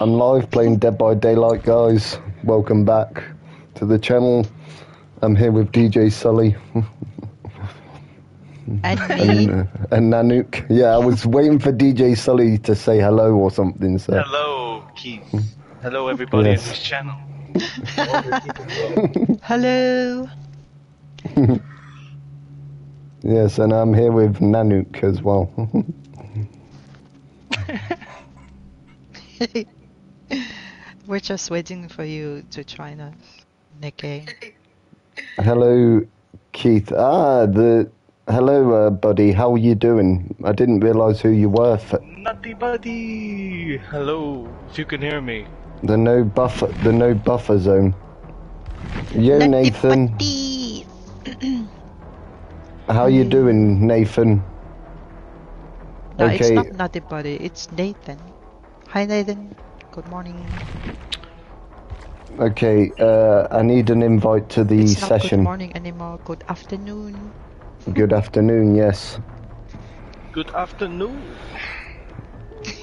I'm live playing Dead by Daylight, guys. Welcome back to the channel. I'm here with DJ Sully And me. and, uh, and Nanook. Yeah, I was waiting for DJ Sully to say hello or something. So Hello, Keith. Hello, everybody Yes. in this channel. Hello. yes, and I'm here with Nanook as well. We're just waiting for you to join us, Nicky. hello, Keith. Ah, the hello, uh, buddy. How are you doing? I didn't realise who you were. For Nutty buddy. Hello, if you can hear me. the no buffer, the no buffer zone. Yo, Nathan. Nutty How you doing, Nathan? No, it's not Nutty Buddy, it's Nathan. Hi, Nathan. Good morning. Okay, uh, I need an invite to the it's not good session. morning anymore. Good afternoon. Good afternoon, yes. Good afternoon.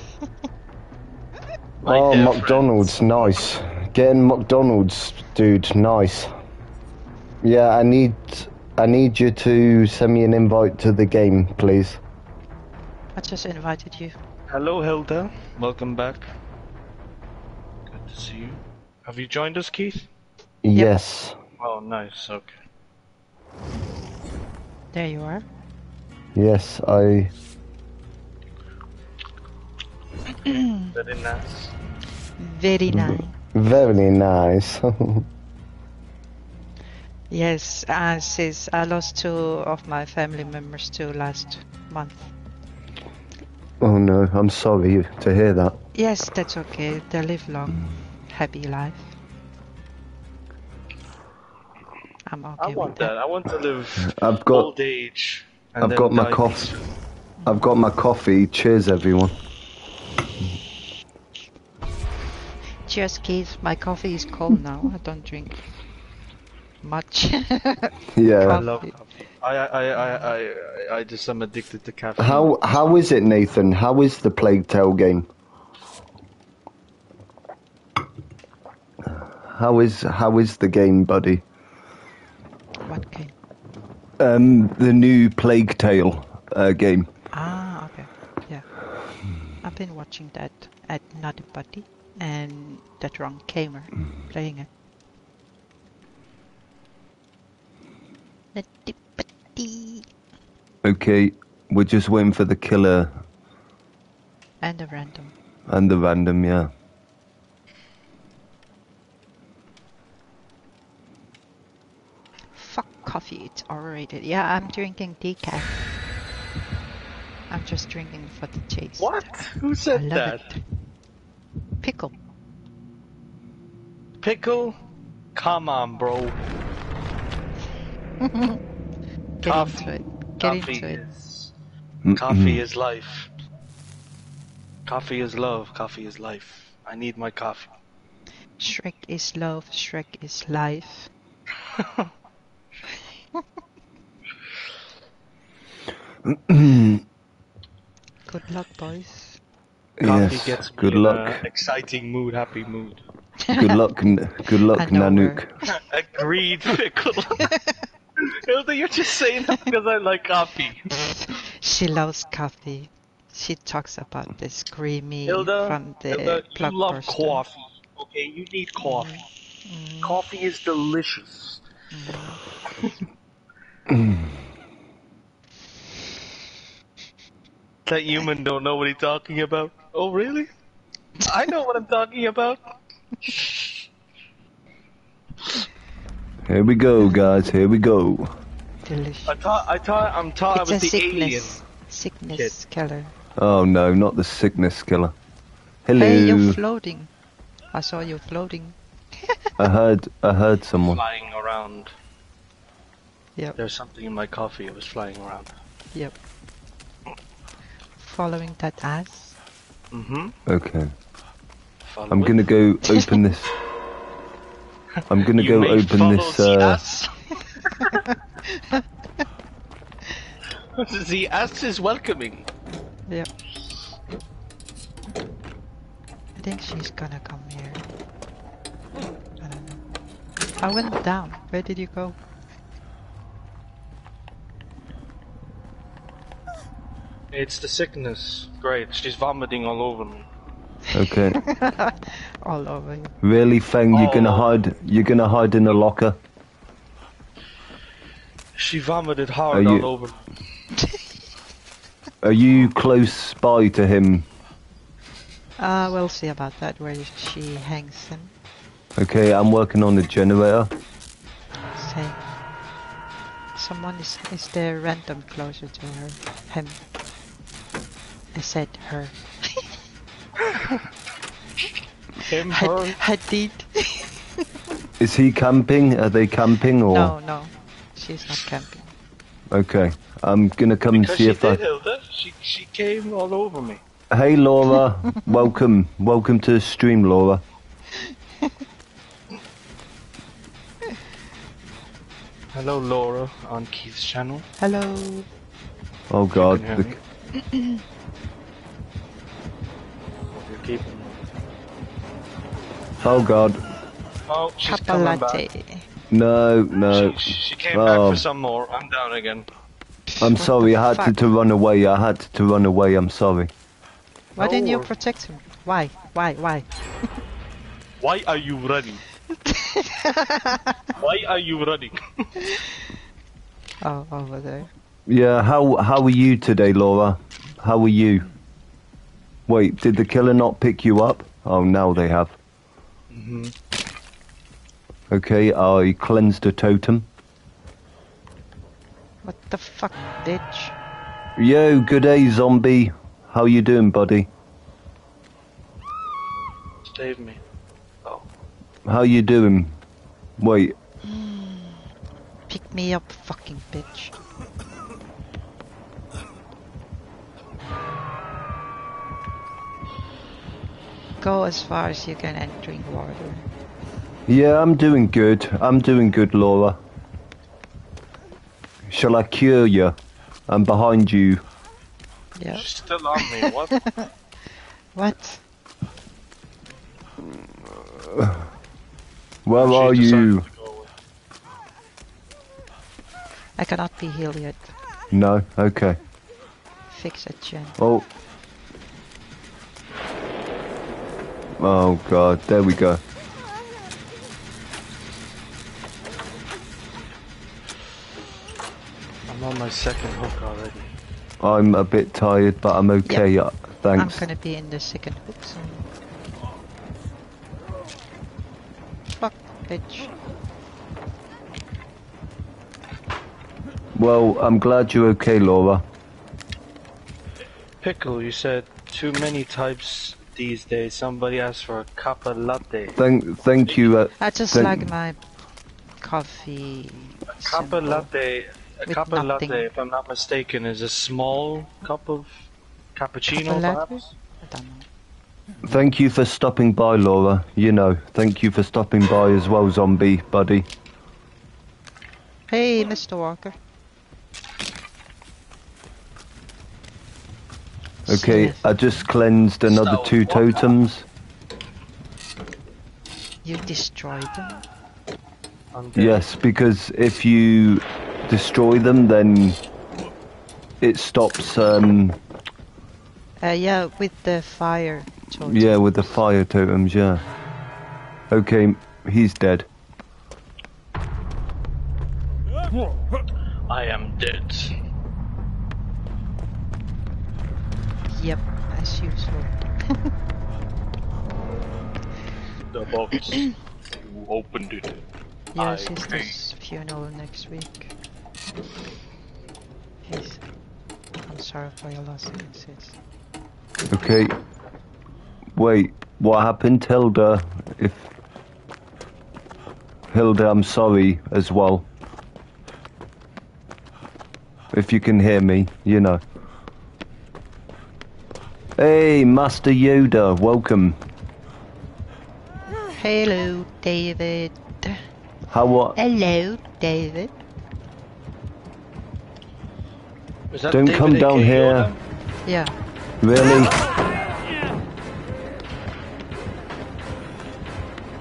My oh, dear McDonald's, nice. Getting McDonald's, dude, nice. Yeah, I need, I need you to send me an invite to the game, please. I just invited you. Hello, Hilda. Welcome back. Good to see you. Have you joined us, Keith? Yes, Oh, nice. Okay. There you are. yes, I. Very nice. Very nice. Very nice. Yes, uh, since I lost two of my family members too last month. oh no, I'm sorry to hear that. Yes, that's okay. They live long, happy life. I'm okay I with want that. I want to live I've got, old age. I've got my die cough. peacefully. I've got my coffee. Cheers, everyone. Cheers, Keith. My coffee is cold now. I don't drink much. Yeah. I love coffee. I, I, I, I, I, I just am addicted to caffeine. How how is it, Nathan? How is the Plague Tale game? How is how is the game, buddy? what game? Um, the new Plague Tale uh, game. Ah, okay. Yeah. I've been watching that at Nutty Buddy and that wrong gamer playing it. Nutty Buddy Okay, we're just waiting for the killer and the random. and the random. Yeah. Fuck coffee, it's overrated. Yeah, I'm drinking decaf. I'm just drinking for the taste. What? Who said that? it. Pickle. Pickle? Come on, bro. Get Coffee. into it. Get coffee into it. is coffee is life. Coffee is love. Coffee is life. I need my coffee. Shrek is love, Shrek is life. Good luck, boys. Coffee yes. gets Good in uh, luck. a exciting mood, happy mood. Good luck. N- good luck, Nanook. Agreed, pickle. Hilda, you're just saying that because I like coffee. She loves coffee. She talks about this creamy Hilda, from the Hilda, you love blockbuster. coffee. Okay, you need coffee. Mm. Coffee is delicious. Mm. that human don't know what he's talking about. Oh, really? I know what I'm talking about. Here we go, guys. Here we go. Delicious. I thought I thought I'm taught I It's was a the alien. sickness. Sickness killer. Oh no, not the sickness killer. Hello. Hey, you're floating. I saw you floating. I heard. I heard someone. Flying around. Yep, There's something in my coffee. It was flying around. yep. Following that ass. Mm-hmm. Okay. I'm gonna go open this. I'm gonna go open this. Uh, the ass is welcoming. Yep. I think she's gonna come here. I don't know. I went down. Where did you go? It's the sickness. Great. She's vomiting all over me. Okay. All over you. really, Feng, you're gonna Oh. hide. You're gonna hide in the locker. She vomited hard Are all you- over. Are you close by to him? Uh, we'll see about that, where she hangs him. Okay, I'm working on the generator. Say. Someone is, is there random closer to her? Him. I said her. Him, her. Had, Hadid. Is he camping? Are they camping or? no, no. She's not camping. Okay, I'm gonna come and Because see she if I. did, Hilda. She, she came all over me. Hey Laura, welcome, welcome to the stream, Laura. Hello, Laura, on Keith's channel. Hello. Oh God, Can you the- hear me? You're keeping. oh God, Oh, she's Kappa coming latte. back. no, no. She, she came Oh. back for some more. I'm down again. I'm What sorry, I had to, fuck? to run away. I had to run away. I'm sorry. Why didn't you Oh. protect him? Why? Why? Why? Why are you running? Why are you running? Oh, over there. Yeah, how how are you today, Laura? How are you? Wait, did the killer not pick you up? Oh, now they have. hmm Okay, I cleansed a totem. What the fuck, bitch? Yo, good day, zombie. How you doing, buddy? Save me. Oh. How you doing? Wait, Pick me up, fucking bitch. Go as far as you can and drink water. yeah, I'm doing good. I'm doing good, Laura. Shall I cure you? I'm behind you. Yeah. She's still on me. What? What? Where She are you? to go away. I cannot be healed yet. No, okay. Fix it, Jen. Oh. Oh god, there we go. I'm on my second hook already. I'm a bit tired, but I'm okay. uh, Thanks. I'm gonna be in the second hook soon. Fuck, bitch. Well, I'm glad you're okay, Laura. Pickle, you said too many types these days. Somebody asked for a kappa latte. Thank, thank you. Uh, I just Then- like my coffee. Kappa simple. latte. A With kappa nothing. latte, if I'm not mistaken, is a small cup of cappuccino, Kappa latte? perhaps. I don't know. thank you for stopping by, Laura. You know, thank you for stopping by as well, zombie buddy. Hey, Mr. Walker. Okay, Smith, I just cleansed another So, two what- totems. you destroyed them. Yes, because if you destroy them, then it stops. Um, Uh, yeah, with the fire. totem. yeah, with the fire totems. Yeah. Okay, he's dead. I am dead. Yep, as usual. The box. you opened it. Yeah, I sister's funeral next week. Yes. I'm sorry for your loss, sis. Okay. Wait, what happened, Hilda? If Hilda, I'm sorry as well. If you can hear me, you know. Hey, Master Yoda, welcome. Hello, David. How what? Hello, David. Don't David come down aka here. Yoda? Yeah. Really?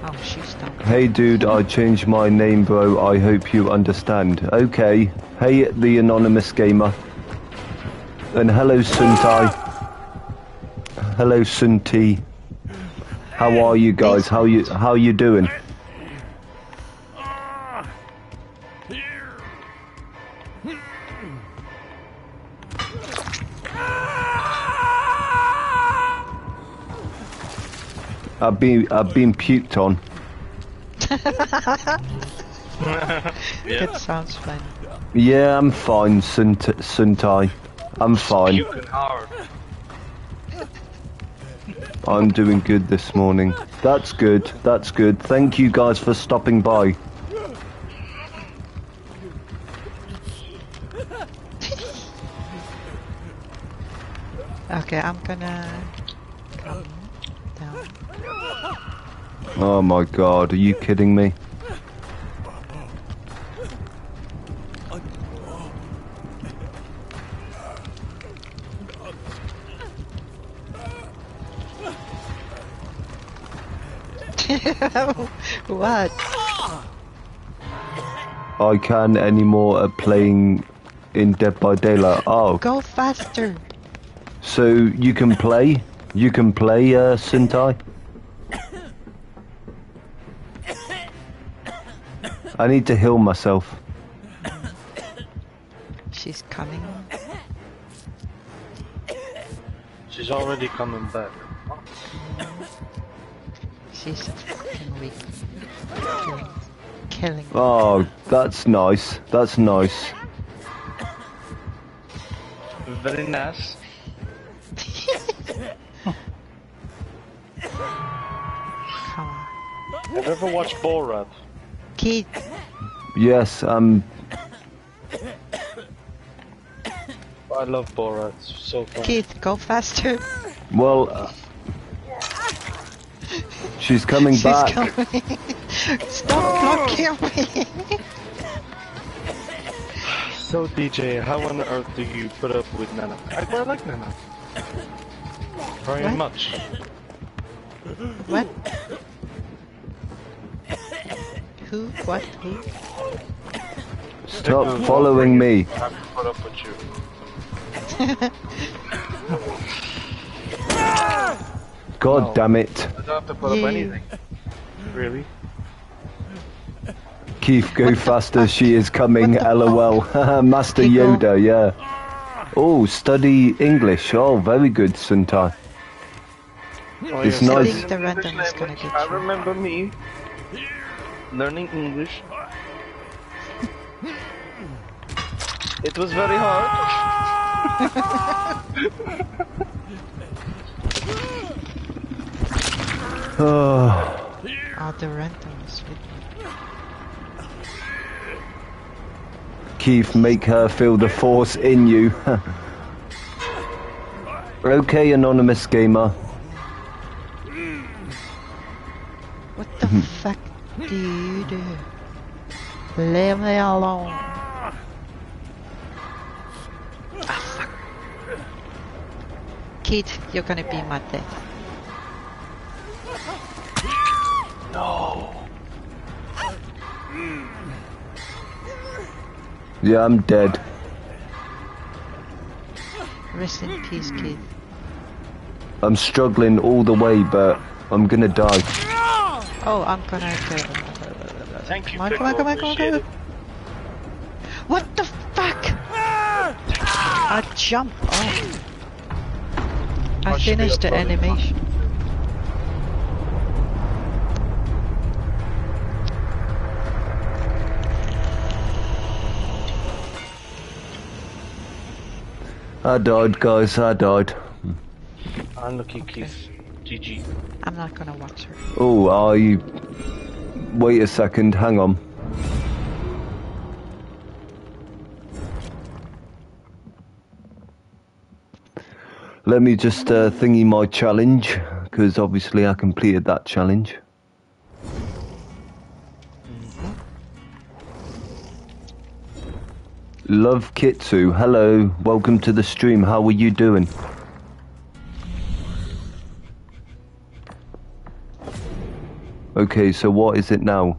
Oh, she's down. Hey dude, I changed my name, bro. I hope you understand. Okay. Hey, the anonymous gamer. And hello, Suntai. Hello, Sunti. How are you guys? How you how you doing? I've been I've been puked on. That sounds fun. Yeah, I'm fine, Sunt Suntai. I'm fine. Puking hard. I'm doing good this morning. That's good. That's good. Thank you guys for stopping by. Okay, I'm gonna come down. Oh my god, are you kidding me? what? I can't anymore uh, playing in Dead by Daylight. Oh, Go faster! so you can play? You can play, uh, Suntai? I need to heal myself. She's coming. She's already coming back. She's fucking weak. Killing. Killing. Oh, that's nice. That's nice. Very nice. Come on. Have you ever watched Borat? Keith, Yes, um, I love Borat. It's so fun. Keith, go faster. well, uh, she's coming She's back. coming. Stop blocking me. So DJ, how on earth do you put up with Nana? I quite like Nana. Very What? much. what? Who? What? Who? Stop following me. I have to put up with you. Ah! God No. damn it. I don't have to put up anything. Really? Keith, go faster. She is coming. What the LOL. Master People- Yoda, yeah. Oh, study English. Oh, very good, Suntai. Oh, It's yes, nice. I think the random English is gonna language. get I remember me learning English. It was very hard. Oh, the random is with me. Keith, make her feel the force in you. okay, anonymous gamer. What the fuck do you do? Leave me alone. Ah. Keith, you're gonna be my death. Yeah, I'm dead. Rest in peace, Keith. I'm struggling all the way, but I'm gonna die. Oh, I'm gonna go. Thank you, Come on, Pickle. come on, come on, come on, come on. What the fuck? I jump off. I I finished the animation. I died, guys. I died. it. Unlucky Keith. GG. I'm not gonna watch her. Oh, are you? Wait a second. Hang on. Let me just uh, thingy my challenge, because obviously I completed that challenge. Love Kitsu, hello, welcome to the stream. How are you doing? Okay, so what is it now?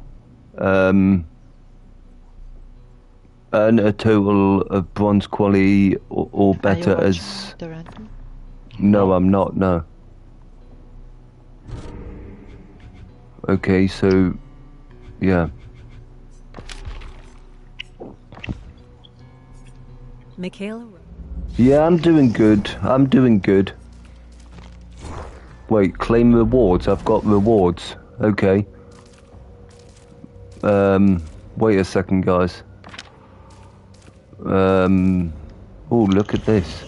Um, earn a total of bronze quality or, or better as. the random? No, I'm not. No. Okay, so yeah. Michaela. Yeah, I'm doing good. I'm doing good. Wait, claim rewards. I've got rewards. Okay. Um, wait a second, guys. Um, oh, look at this.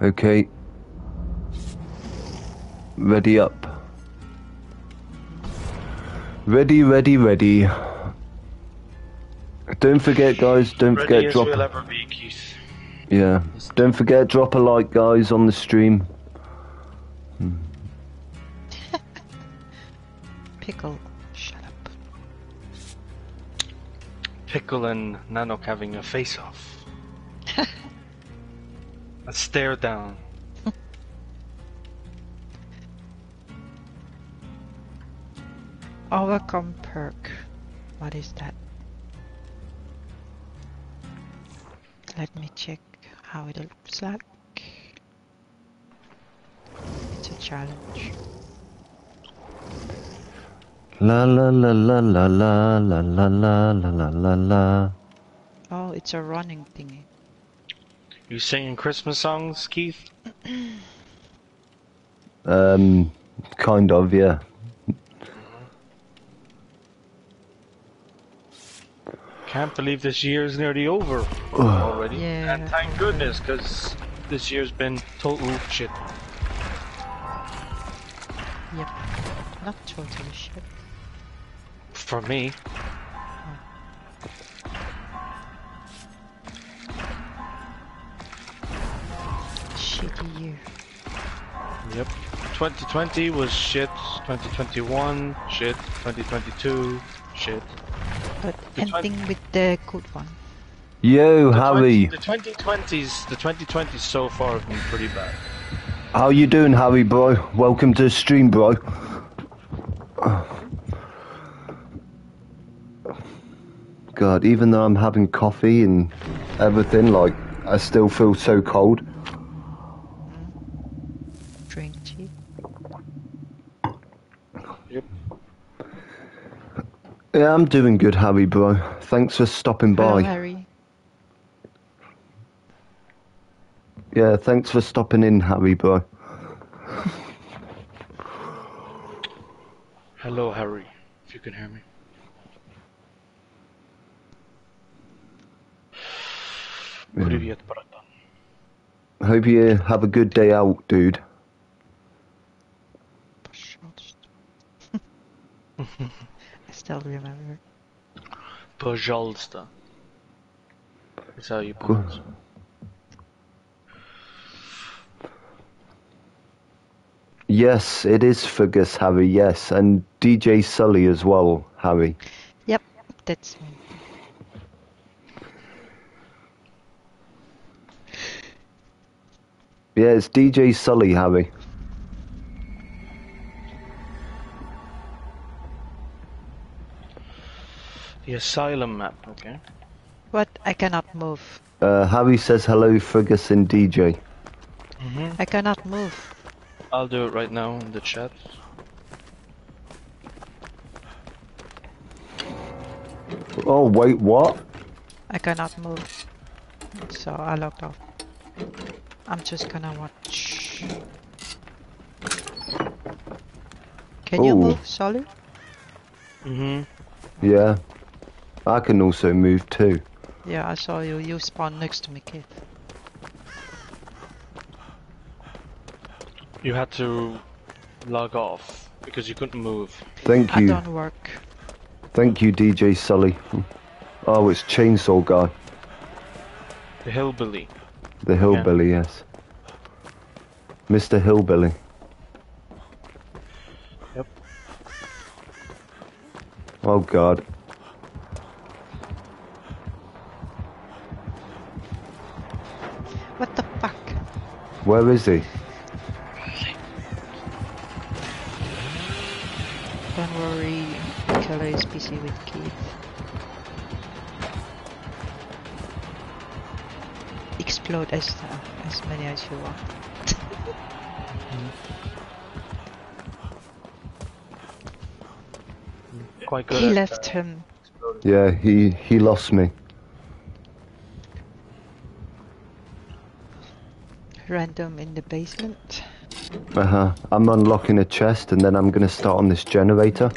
Okay. Ready up. Ready, ready, ready. Don't forget, guys. Don't Ready forget as drop. we'll ever be, Keith. Yeah. Don't forget drop a like, guys, on the stream. Pickle. Shut up. Pickle and Nanook having a face-off. a stare down. Overcome perk. What is that? Let me check how it looks like. It's a challenge. La la la la la la la la la la la la la. Oh, it's a running thingy. You singing Christmas songs, Keith? Um, kind of, yeah. Can't believe this year's nearly over already. Yeah. And thank goodness, because this year's been total shit. Yep. Not totally shit. For me. Shitty year. Yep. 2020 was shit. 2021, shit. 2022, shit. But Which one? ending with the good one. Yo, The Harry. 20, the 2020s, the 2020s so far have been pretty bad. How you doing, Harry, bro? Welcome to the stream, bro. God, even though I'm having coffee and everything, like, I still feel so cold. Drink tea. Yep. Yeah, I'm doing good, Harry, bro. Thanks for stopping Hello, by. Harry. Yeah, thanks for stopping in, Harry, bro. Hello, Harry, if you can hear me. Привет, братан. Hope you have a good day out, dude. Пожалуйста. I still remember. Пожалуйста. Is how you pronounce it. Yes, it is Fergus, Harry, yes. And DJ Sully as well, Harry. Yep, that's me. Yeah, it's DJ Sully, Harry. The asylum map, okay. What? I cannot move. Uh, Harry says hello, Fergus and DJ. Mm-hmm. I cannot move. I'll do it right now in the chat. Oh, wait, what? I cannot move. So I logged off. I'm just gonna watch. Can you move, Solid? Mm-hmm. Yeah. I can also move too. Yeah, I saw you. You spawned next to me, kid. You had to log off because you couldn't move. Thank I you. don't work. Thank you, DJ Sully. Oh, it's Chainsaw Guy. The hillbilly. The Hillbilly, yes. Mr. Hillbilly. Yep. Oh, God. Where is he? Don't worry, Killer is busy with Keith. Explode as uh, as many as you want. Quite good. He left uh, him. Yeah, he he lost me. Random in the basement. Uh huh. I'm unlocking a chest and then I'm gonna start on this generator.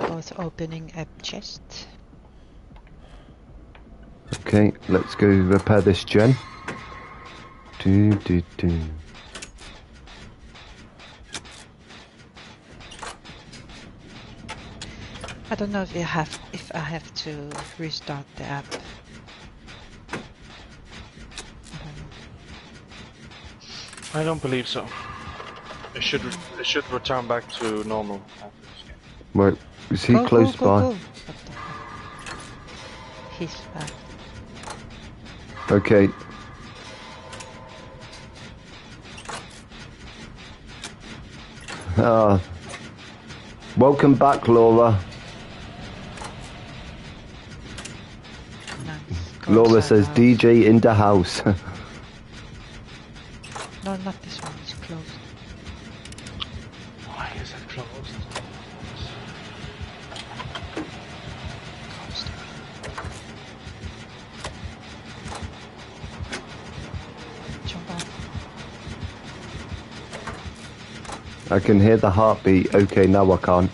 Both opening a chest. Okay, let's go repair this gen. Do do do. I don't know if you have if I have to restart the app. I don't know. I don't believe so. It should it should return back to normal after. Wait, is he Go, go, close go, by? go. What? He's back. Okay. Ah. welcome back, Laura. Laura says. DJ in the house. No, not this one. It's closed. Why is it closed? Closed. Jump off. I can hear the heartbeat. Okay, now I can't.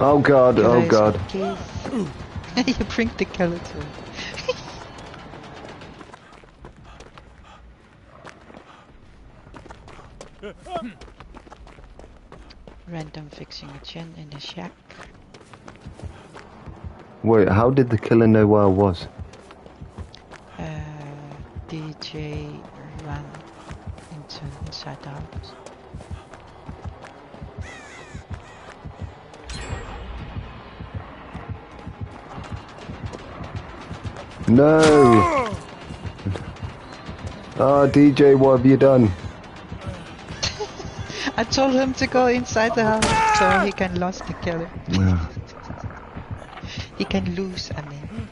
Oh god, oh Guys, god. You bring the skeleton. Random fixing a chin in the shack. Wait, how did the killer know where I was? No! Ah, oh, DJ, what have you done? I told him to go inside the house so he can lose the killer. He can lose, I mean.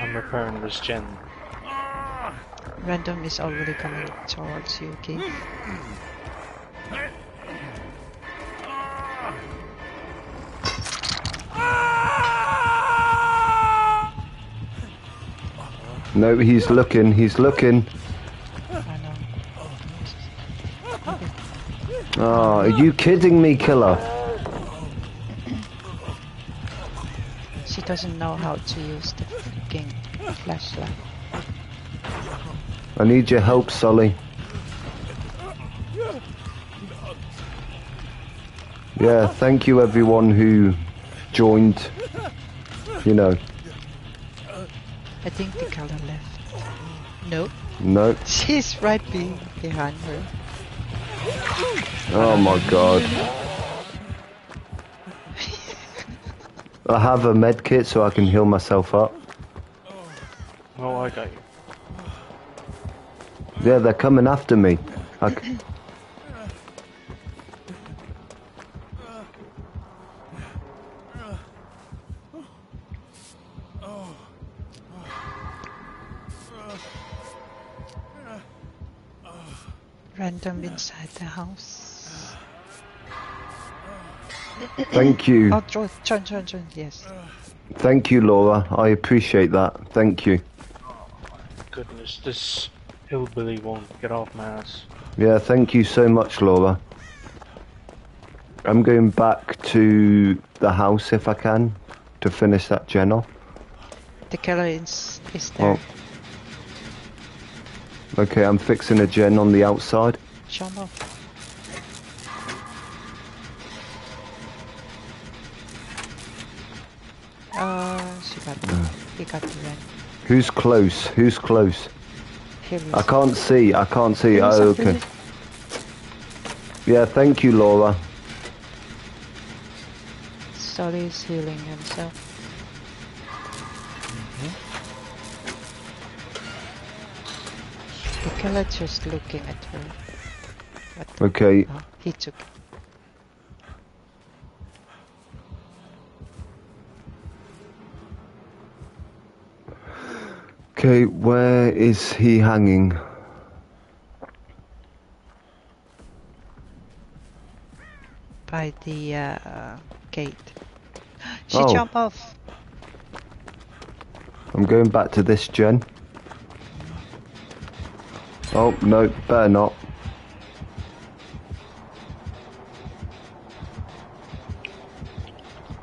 I'm repairing this gen. Random is already coming towards you, Keith. No, he's looking, he's looking. I. Oh, are you kidding me, killer? She doesn't know how to use the freaking flashlight. I need your help, Sully. Yeah, thank you everyone who joined. You know, think the color left. Nope. no. She's right be behind her. Oh my god. I have a med kit so I can heal myself up. Oh, I got you. Yeah, they're coming after me. I c- the house. thank you. Oh. Yes. Thank you, Laura. I appreciate that. Thank you. Goodness, this hillbilly won't get off my ass. Yeah, thank you so much, Laura. I'm going back to the house if I can to finish that gen off. The killer is, is there. Oh. Okay, I'm fixing a gen on the outside. Jump off. Ah, uh, she got ah. He got the rent. Who's close? Who's close? I can't see. I can't see. Oh, okay. Yeah, thank you, Laura. Sully is healing himself. Mm-hmm. The killer just looking at her. Okay. oh, he took it. Okay, where is he hanging? by the uh, gate. She Oh. jumped off. I'm going back to this gen. Oh, no, better not.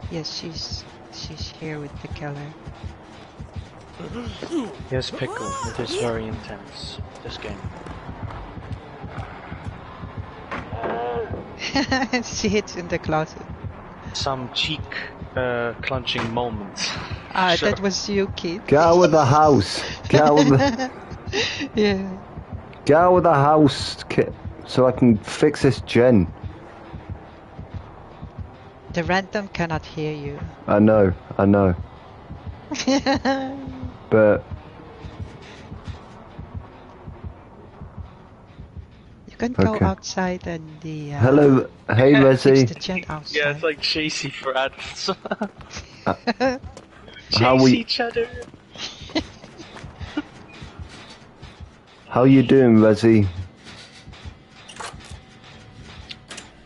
Yes, she's she's here with the killer. Yes, Pickle. It is very intense, this game. she hits in the closet. Some cheek uh, clenching moments. Ah, Sure. that was you, kid. Get out of the house. Get out of the, Yeah. get out of the house, kid, so I can fix this gen. The random cannot hear you. I know, I know, but You can go Okay. outside and the uh, hello, hey fix the Rezzy, outside. Yeah, it's like chase for adults. How chase we- each other. how you doing, Rezzy?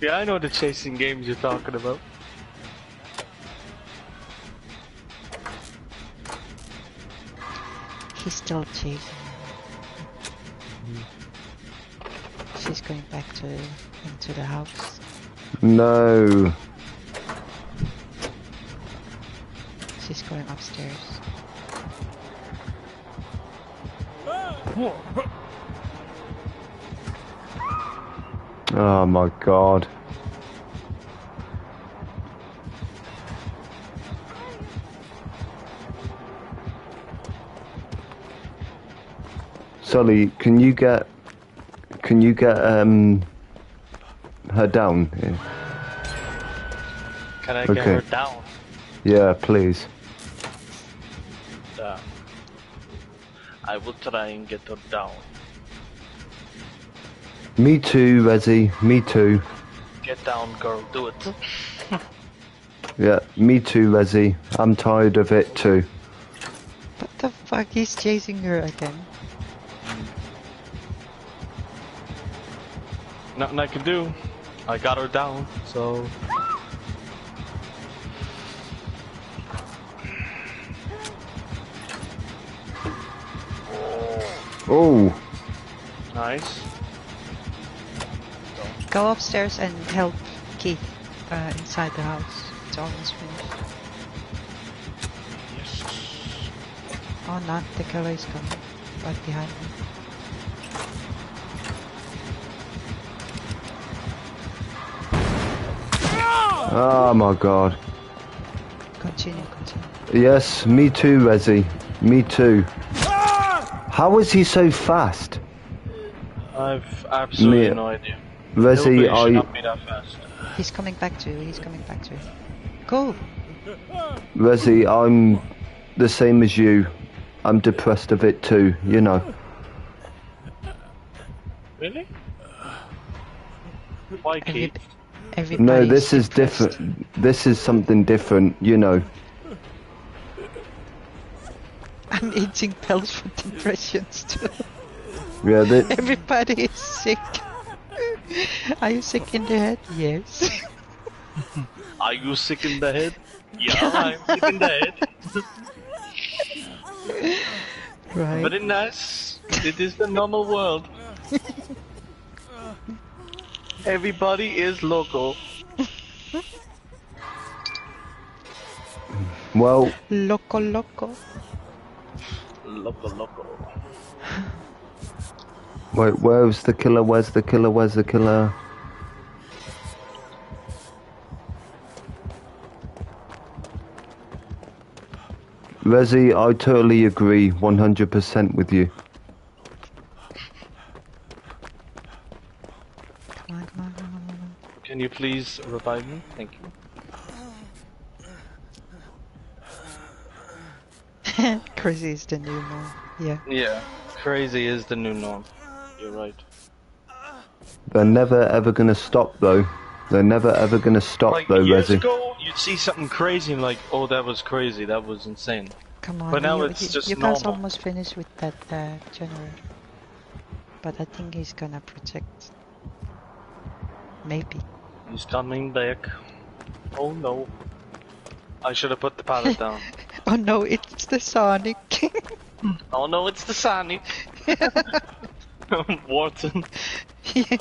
Yeah, I know the chasing games you're talking about. He's still chasing. She's going back to into the house. No, She's going upstairs. oh my god. Sully, can you get, can you get um her down? Yeah, Can I get Okay. her down? yeah please. Down. I will try and get her down. Me too, Rezzy. Me too. Get down, girl. Do it. Yeah, me too, Rezzy. I'm tired of it too. What the fuck? He's chasing her again. Nothing I can do. I got her down, so. Oh, Nice. Go upstairs and help Keith uh, inside the house. It's almost finished. Oh, not the killer is coming. Right behind me. Oh my god. Continue, continue. Yes, me too, Rezzy. Me too. How is he so fast? I've absolutely Me- no idea. Rezzy, Hillbilly should I, not be that fast. He's coming back to you. He's coming back to you. Cool. Rezzy, I'm the same as you. I'm depressed of it too, you know. Really? Why, Every, Keith? Everybody No, this is depressed. different. This is something different, you know. I'm eating pills for depressions too. Yeah, that, Everybody is sick. Are you sick in the head? Yes. Are you sick in the head? Yeah, I'm sick in the head. right. Very nice. It is the normal world. Everybody is local. well, Loco, loco. Loco, loco. wait, where's the killer? Where's the killer? Where's the killer? Rezzy, I totally agree 100% with you. Can you please revive me? Thank you. Crazy is the new norm. Yeah. Yeah. Crazy is the new norm. You're right. They're never ever gonna stop though. They're never ever gonna stop Like though, years Resi. ago, you'd see something crazy and like, oh, that was crazy. That was insane. Come on. But now you, it's you- just you guys normal. almost finished with that uh, general. But I think he's gonna protect. Maybe. He's coming back. Oh no. I should have put the pallet down. Oh no, it's the Sonic. Oh no, it's the Sonic. Wharton. yeah.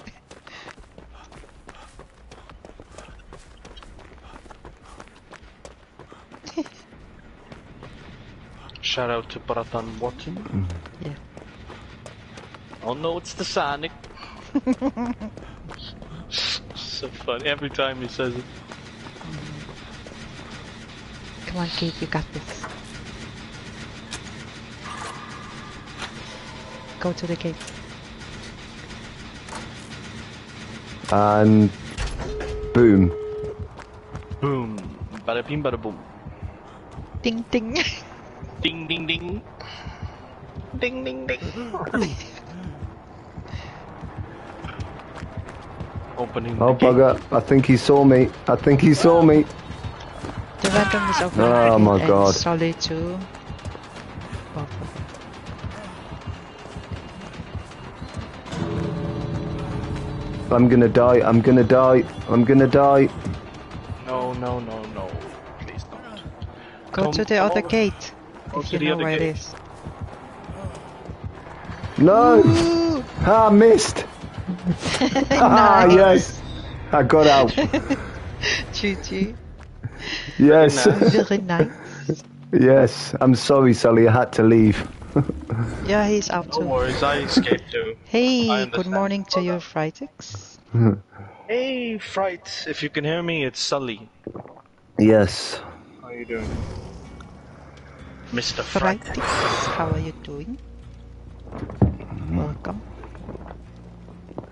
Shout out to Bratan Wharton. Mm. Yeah. Oh no, it's the Sonic. So funny every time he says it. Come on, Kate, you got this. Go to the gate. And boom. Boom. Bada bing, bada boom. Ding ding. Ding ding ding. Ding ding ding. Opening Oh the gate. bugger! I think he saw me. I think he saw me. the random is over. Oh my and God. Solly too. Both of them. I'm gonna die. I'm gonna die. I'm gonna die. No, no, no, no. Please don't. Go Come- to the other over. gate. Go if you know where gate. it is. No! Ah, missed. Ah, yes. I got out. GG. Yes. Very nice. yes. I'm sorry, Sully. I had to leave. Yeah, he's out No too. worries, I escaped too. Hey, good morning to you, on. Fritex. Hey, Fright. If you can hear me, it's Sully. yes. How are you doing? Mr. Fright. Fritex, how are you doing? Welcome.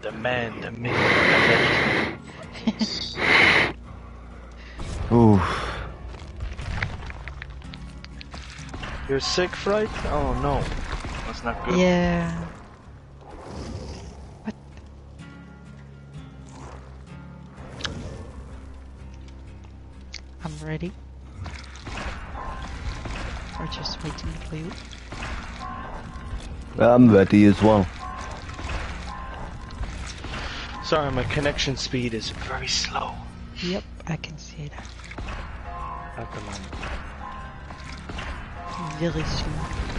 The man, the myth, the legend. Oof. You're sick, Fright? Oh no. That's not good. Yeah. What? I'm ready. We're just waiting for you. I'm ready as well. Sorry, my connection speed is very slow Yep, I can see that. at the moment. Very soon.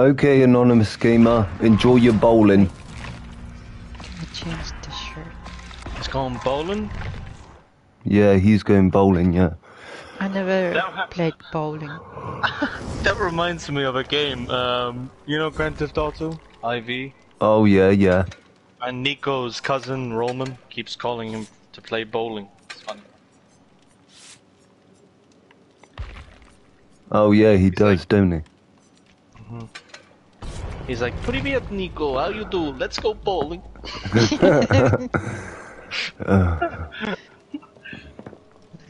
Okay, anonymous gamer. Enjoy your bowling. Can I change the shirt? It's going bowling. Yeah, he's going bowling. Yeah. I never played bowling. That reminds me of a game. Um, you know Grand Theft Auto? IV. Oh yeah, yeah. And Nico's cousin Roman keeps calling him to play bowling. It's funny. Oh yeah, he does, don't he? He's like, Привет, Nico. How you do? Let's go bowling.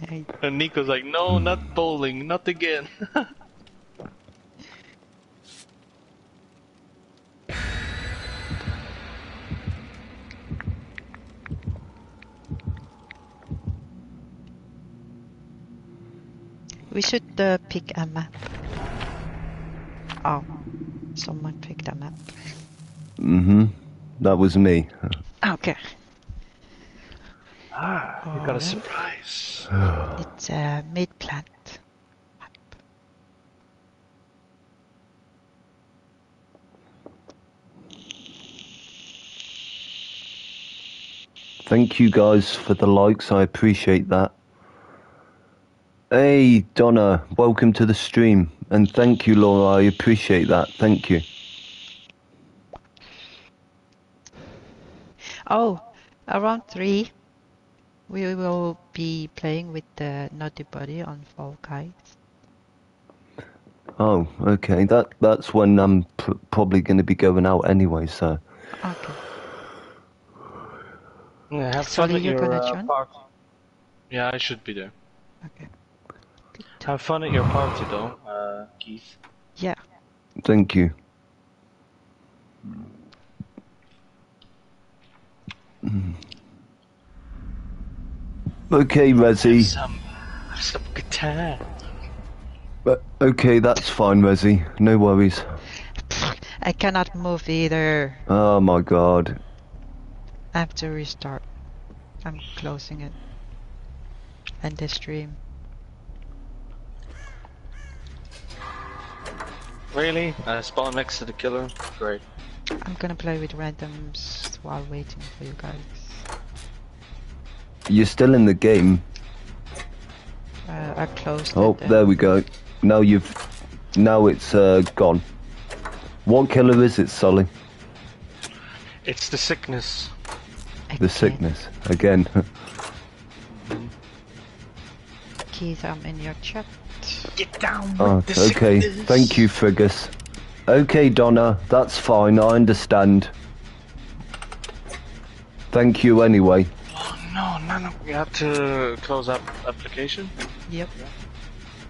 I, And Nico's like, No, not bowling. Not again. we should uh, pick a map. Oh, someone picked a map. Mm-hmm. That was me. Okay, ah, you got a Alright. surprise. it's a mid plant. Thank you guys for the likes. I appreciate that. Hey, Donna, welcome to the stream. And thank you, Laura. I appreciate that. Thank you. Oh, around three, we will be playing with the Naughty Buddy on Fall Guys. Oh, okay. That that's when I'm pr- probably going to be going out anyway. So Okay. Yeah, have Sully, fun at you're your gonna uh, join? party. Yeah, I should be there. Okay. Have fun at your party though, uh, Keith. Yeah. thank you. Mm. Okay, Rezzy. Some, some guitar. But okay, that's fine, Rezzy. No worries. I cannot move either. Oh my god. I have to restart. I'm closing it. End the stream. Really? Uh, spawn next to the killer? Great. I'm gonna play with randoms while waiting for you guys. You're still in the game. Uh, I closed Oh, it. uh, there we go. Now you've. Now it's uh, gone. What killer is it, Sully? It's the sickness. The sickness. Again. Keith, I'm in your chat. Get down oh, okay. Thank you, Frigus. Okay, Donna. That's fine. I understand. Thank you anyway. Oh no, no, no. We have to close up application. Yep.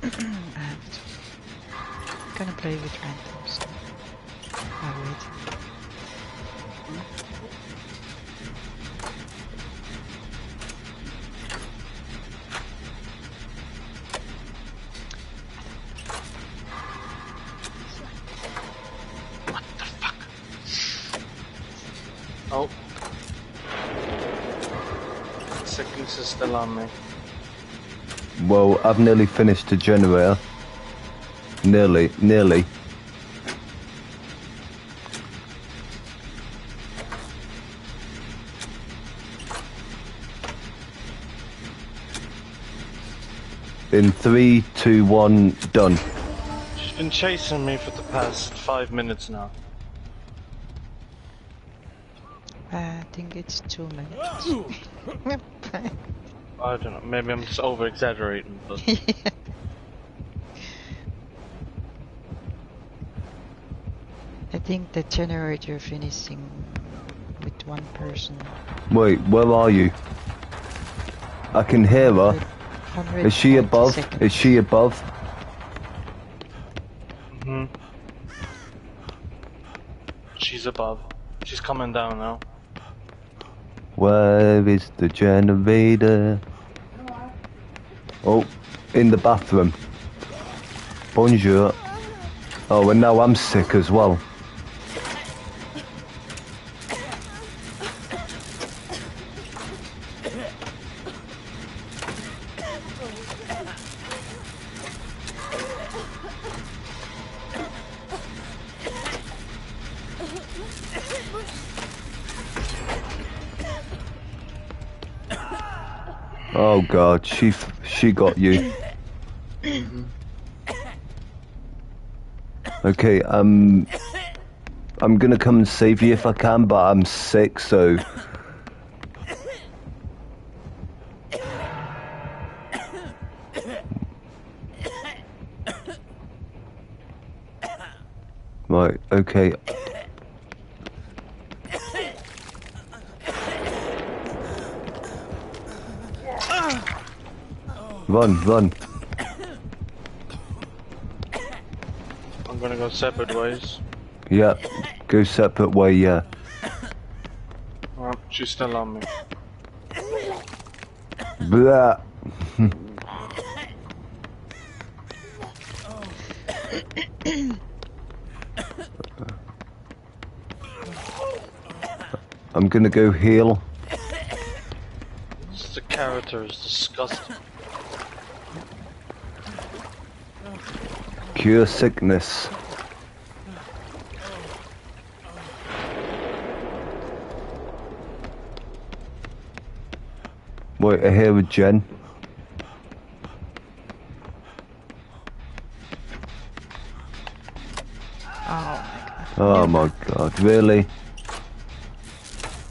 I have to. Gonna play with randoms. I'll wait. Oh. Sickness is still on me. Well, I've nearly finished the generator. Nearly, nearly. In three, two, one, done. She's been chasing me for the past five minutes now. I think it's two minutes. I don't know. Maybe I'm just over exaggerating, but I think the generator finishing with one person. Wait, where are you? I can hear her. Is she above? seconds. Is she above? hmm she's above. She's coming down now. Where is the generator? Oh, in the bathroom. Bonjour. Oh, and now I'm sick as well. God, she she got you. Okay, um, I'm gonna come and save you if I can, but I'm sick, so. Right, okay. Run, run. I'm gonna go separate ways. Yeah, go separate way, yeah. Oh, she's still on me. Blah. I'm gonna go heal. This the character is disgusting. Cure sickness. Wait, I hear with Jen. Oh my god. Oh my god, really?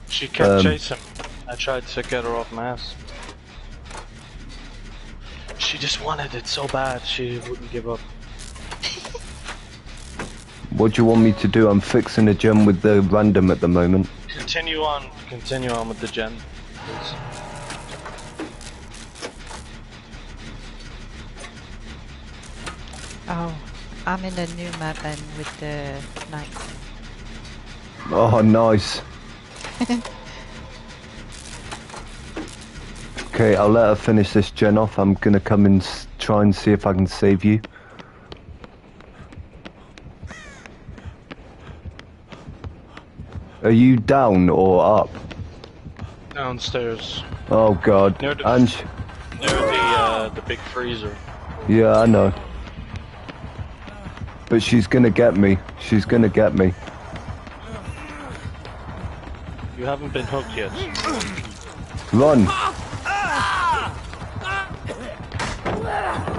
She kept Um, chasing. I tried to get her off my ass. She just wanted it so bad, she wouldn't give up. What do you want me to do? I'm fixing a gen with the random at the moment. Continue on, continue on with the gen. please. Oh, I'm in a new map and with the knight. Oh, nice. okay, I'll let her finish this gen off. I'm gonna come and try and see if I can save you. Are you down or up? Downstairs, Oh god. Near the- And near the uh, the big freezer. yeah, I know. But she's gonna get me. She's gonna get me. You haven't been hooked yet. Run!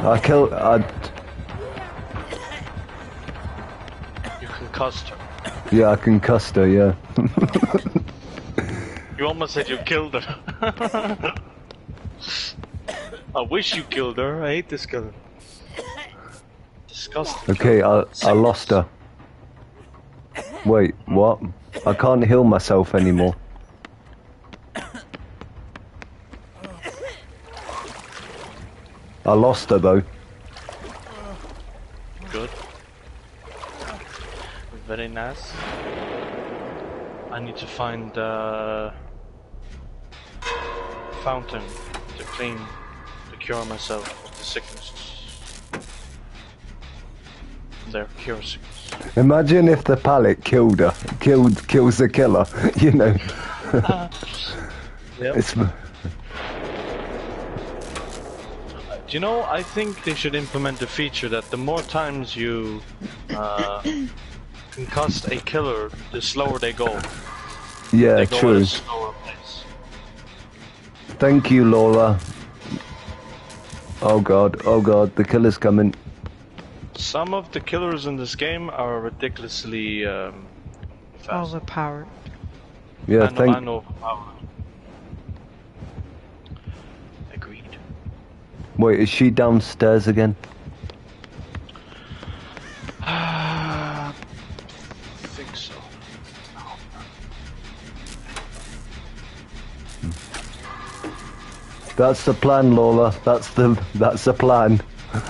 I kill. I. You concussed her. Yeah, I can cuss her. Yeah. You almost said you killed her. I wish you killed her. I hate this girl. Disgusting. Okay, I I lost her. Wait, what? I can't heal myself anymore. I lost her though. Good. Very. I need to find uh, fountain to clean, to cure myself of the sickness. There, cure sickness. Imagine if the pallet killed her, killed kills the killer. You know, Yep. it's Do you know, I think they should implement a feature that the more times you uh, concuss a killer, the slower they go. yeah, They go at true. a slower pace. Thank you, Laura. Oh god, oh god, the killer's coming. Some of the killers in this game are ridiculously um, fast. Overpowered. Yeah, I know, thank. I overpowered. Agreed. Wait, is she downstairs again? That's the plan, Laura. That's the that's the plan.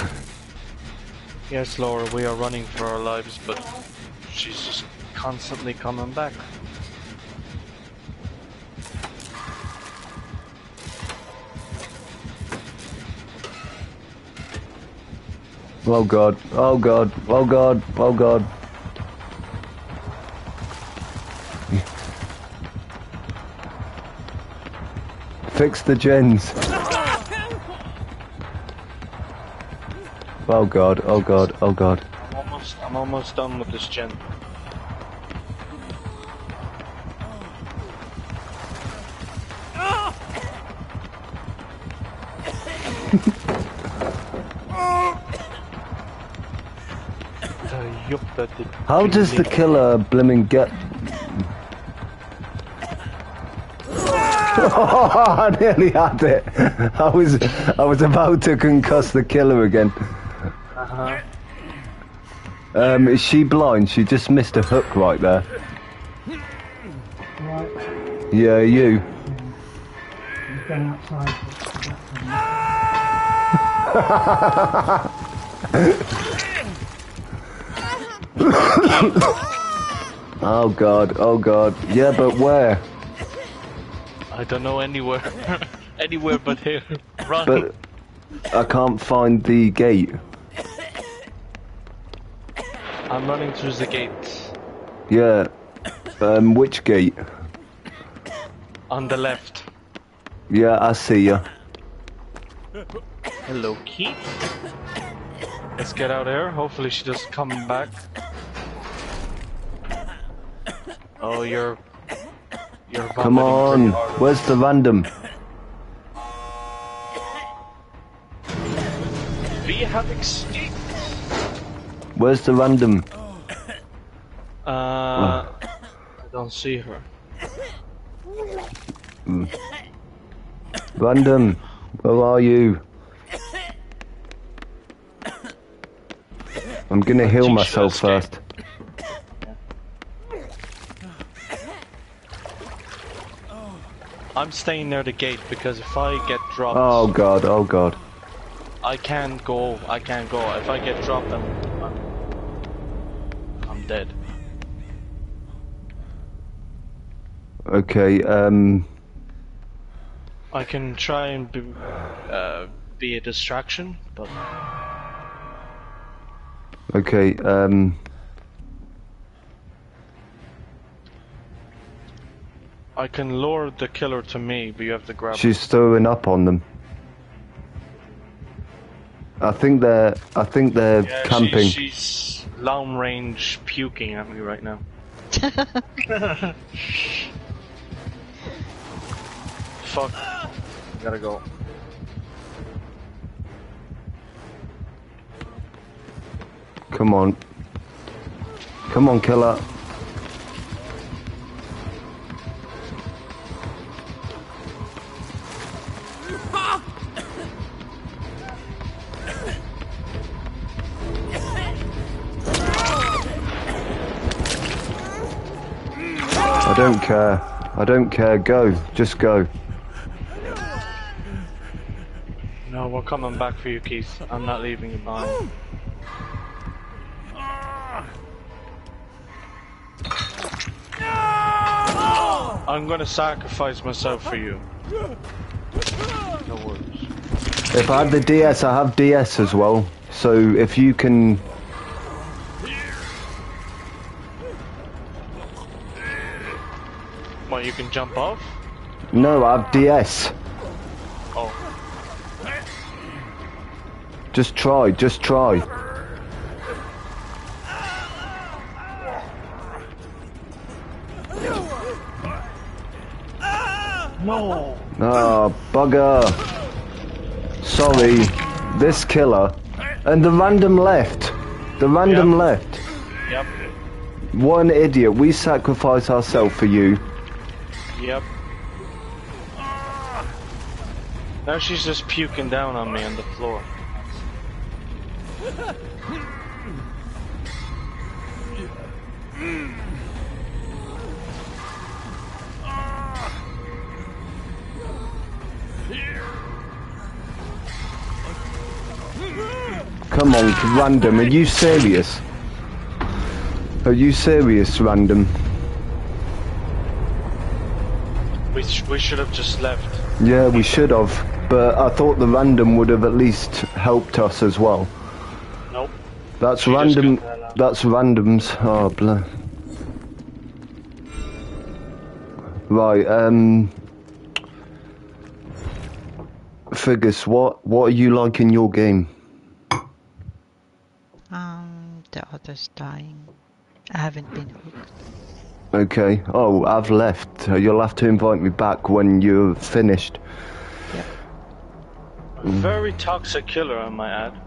Yes, Laura, we are running for our lives, but she's just constantly coming back. Oh god, oh god, oh god, oh god. Fix the gens. Oh god, oh god, oh god. I'm almost, I'm almost done with this gen. Yup, that did How does the killer blimmin' get... I nearly had it. I was I was about to concuss the killer again. Uh-huh. Um, is she blind? She just missed a hook right there. Right, Yeah, you. he's going outside. Oh god, oh god. Yeah, but where? I don't know anywhere. anywhere but here. Run. But I can't find the gate. I'm running through the gate. Yeah. Um, which gate? On the left. Yeah, I see ya. Hello, Keith. Let's get out here. Hopefully she doesn't come back. Oh, you're... Come on. Where's the random? We have escaped. Where's the random? Uh, I don't see her. Random, where are you? I'm gonna heal myself first. I'm staying near the gate because if I get dropped, Oh god, oh god. I can't go. I can't go. If I get dropped, I'm, I'm, I'm dead. Okay, um, I can try and be, uh, be a distraction, but okay, um, I can lure the killer to me. But you have to grab. she's throwing up on them. I think they're, I think they're yeah, camping. She, she's long range puking at me right now. Fuck. Gotta go. Come on. Come on, killer. Don't care. I don't care. Go. Just go. No, we're coming back for you, Keith. I'm not leaving you behind. I'm gonna sacrifice myself for you. No worries. If I had the DS, I have DS as well. So if you can can jump off? No, I have DS. Oh. Just try, just try. No! Ah, bugger. Sorry, this killer. And the random left. The random Yep. left. Yep. One idiot. We sacrifice ourselves for you. Yep. Now she's just puking down on me on the floor. Come on, random. Are you serious? Are you serious, random? We, sh- we should have just left. Yeah, we should have. But I thought the random would have at least helped us as well. Nope. That's She random. got that out. That's randoms. Oh, blah. Right. Um. Figures. What What are you like in your game? Um, the other's dying. I haven't been hooked. Okay. Oh, I've left. You'll have to invite me back when you're finished. Very toxic killer, I might add.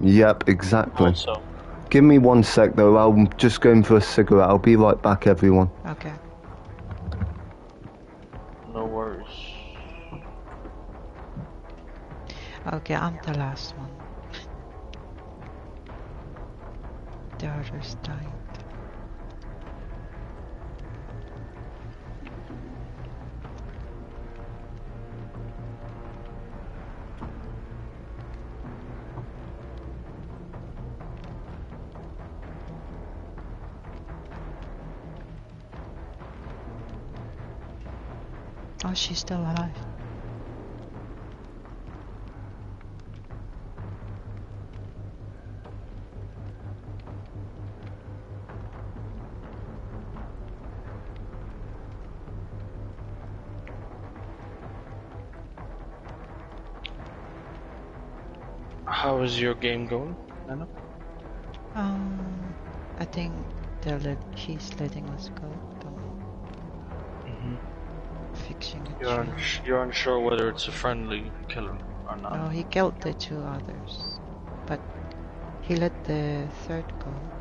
Yep. Exactly. Also. Give me one sec though. I'm just going for a cigarette. I'll be right back, everyone. Okay. No worries. Okay, I'm the last one. The others died. Oh, she's still alive. How is your game going, Anna? Um, I think they're let he's letting us go. Fixing it. You're, uns- you're unsure whether it's a friendly killer or not. No, he killed the two others, but he let the third go.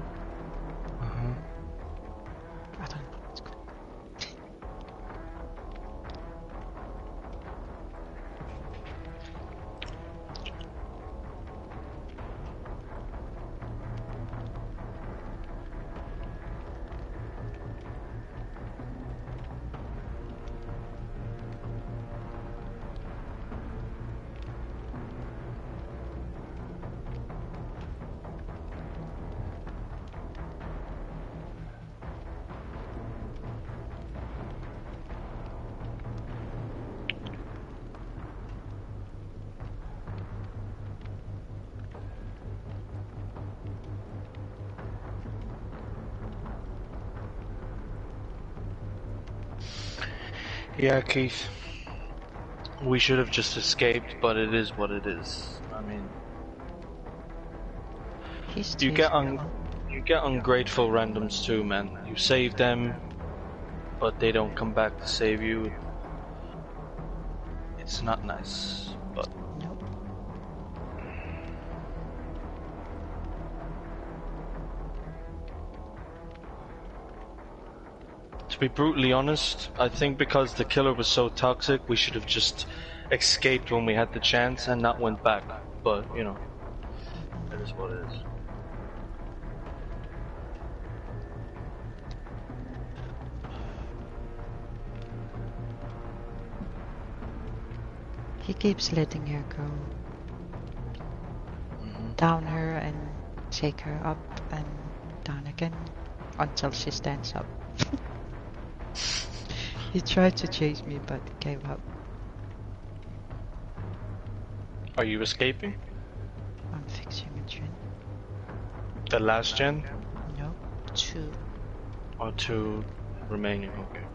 Yeah, Keith. We should have just escaped, but it is what it is. I mean, He's you get un me. you get ungrateful randoms too, man. You save them, but they don't come back to save you. It's not nice, but to be brutally honest, I think because the killer was so toxic, we should have just escaped when we had the chance and not went back. But you know, it is what it is. He keeps letting her go. Mm-hmm. Down her and shake her up and down again until she stands up. He tried to chase me but gave up. Are you escaping? I'm fixing a gen. The last gen No, two. or two remaining? Okay.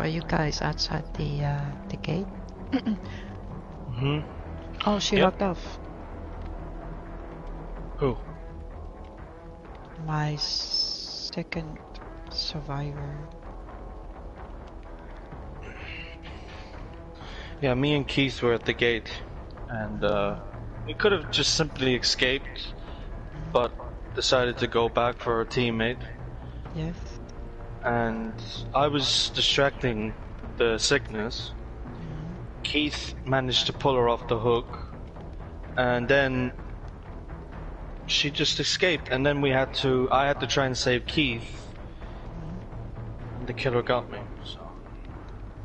Yep. Were you guys outside the uh, the gate? hmm Oh, she Yep. locked off. Who? My second survivor. Yeah, me and Keith were at the gate, and uh, we could have just simply escaped, but decided to go back for our teammate. Yes. And I was distracting the sickness. Keith managed to pull her off the hook, and then she just escaped. And then we had to, I had to try and save Keith, and the killer got me. So,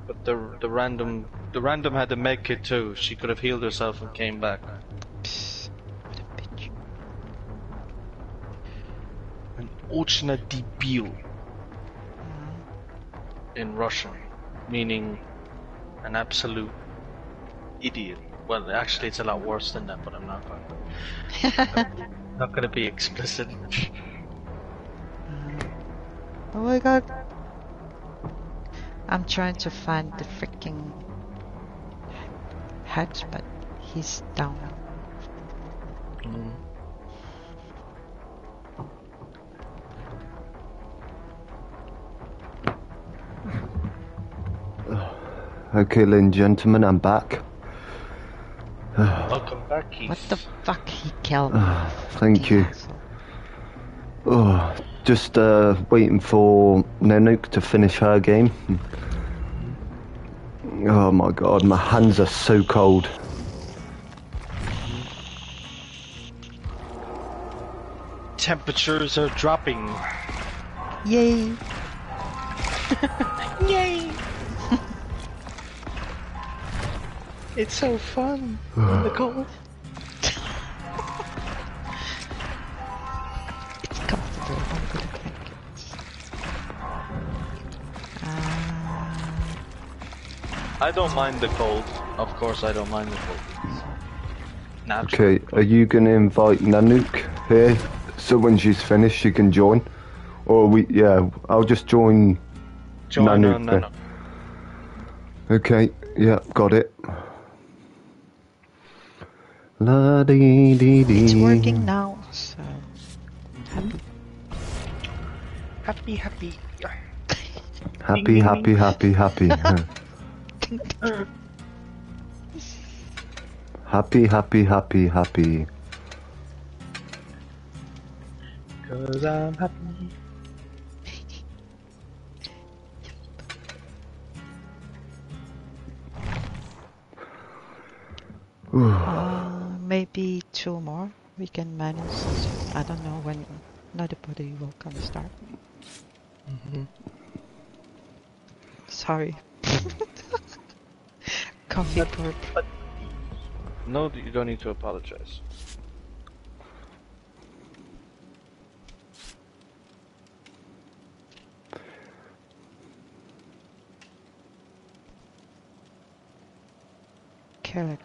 but the the random the random had to make it too. She could have healed herself and came back. Psst, what a bitch. An Ochna debil in Russian, meaning an absolute idiot. Well, actually, it's a lot worse than that, but I'm not going. To, not going to be explicit. Oh my god. I'm trying to find the freaking hatch, but he's down. Mm. Okay, ladies and gentlemen, I'm back. Welcome back, Keith. What the fuck? He killed me. Thank you. asshole. Oh, just uh, waiting for Nanook to finish her game. Oh my god, my hands are so cold. Temperatures are dropping. Yay! Yay! it's so fun in the cold. It's comfortable under the blankets. Uh, I don't mind the cold. Of course, I don't mind the cold. Naturally. Okay, are you gonna invite Nanook here? So when she's finished, she can join? Or we, yeah, I'll just join. Join Nanook on then. Nano. Okay, yeah, got it. La dee dee dee. it's working now, so happy. Happy, happy. Happy, happy, happy, happy. happy, happy, happy, happy. Cause I'm happy. uh, maybe two more. We can manage. I don't know when another body will come start. Mm -hmm. Sorry. Coffee but, burp. But no, you don't need to apologize.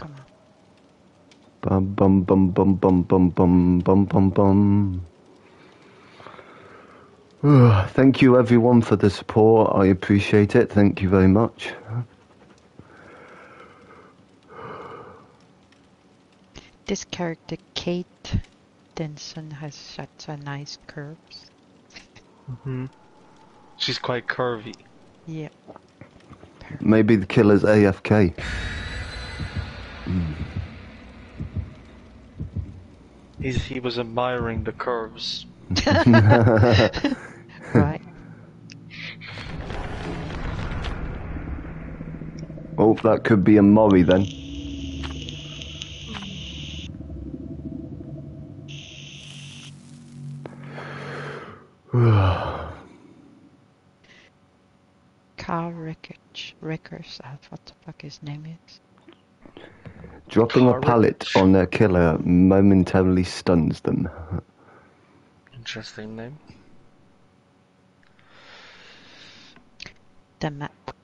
Come on. Bum bum bum bum bum bum bum bum bum bum. Ugh, Thank you everyone for the support. I appreciate it. Thank you very much. This character, Kate Denson, has such a nice curves. hmm She's quite curvy. Yeah. Maybe the killer's AFK. He's, he was admiring the curves. Right. Oh, that could be a Mori then. Carl Rickers. Rickers. What the fuck his name is. Dropping a pallet on a killer momentarily stuns them. Interesting name. The map.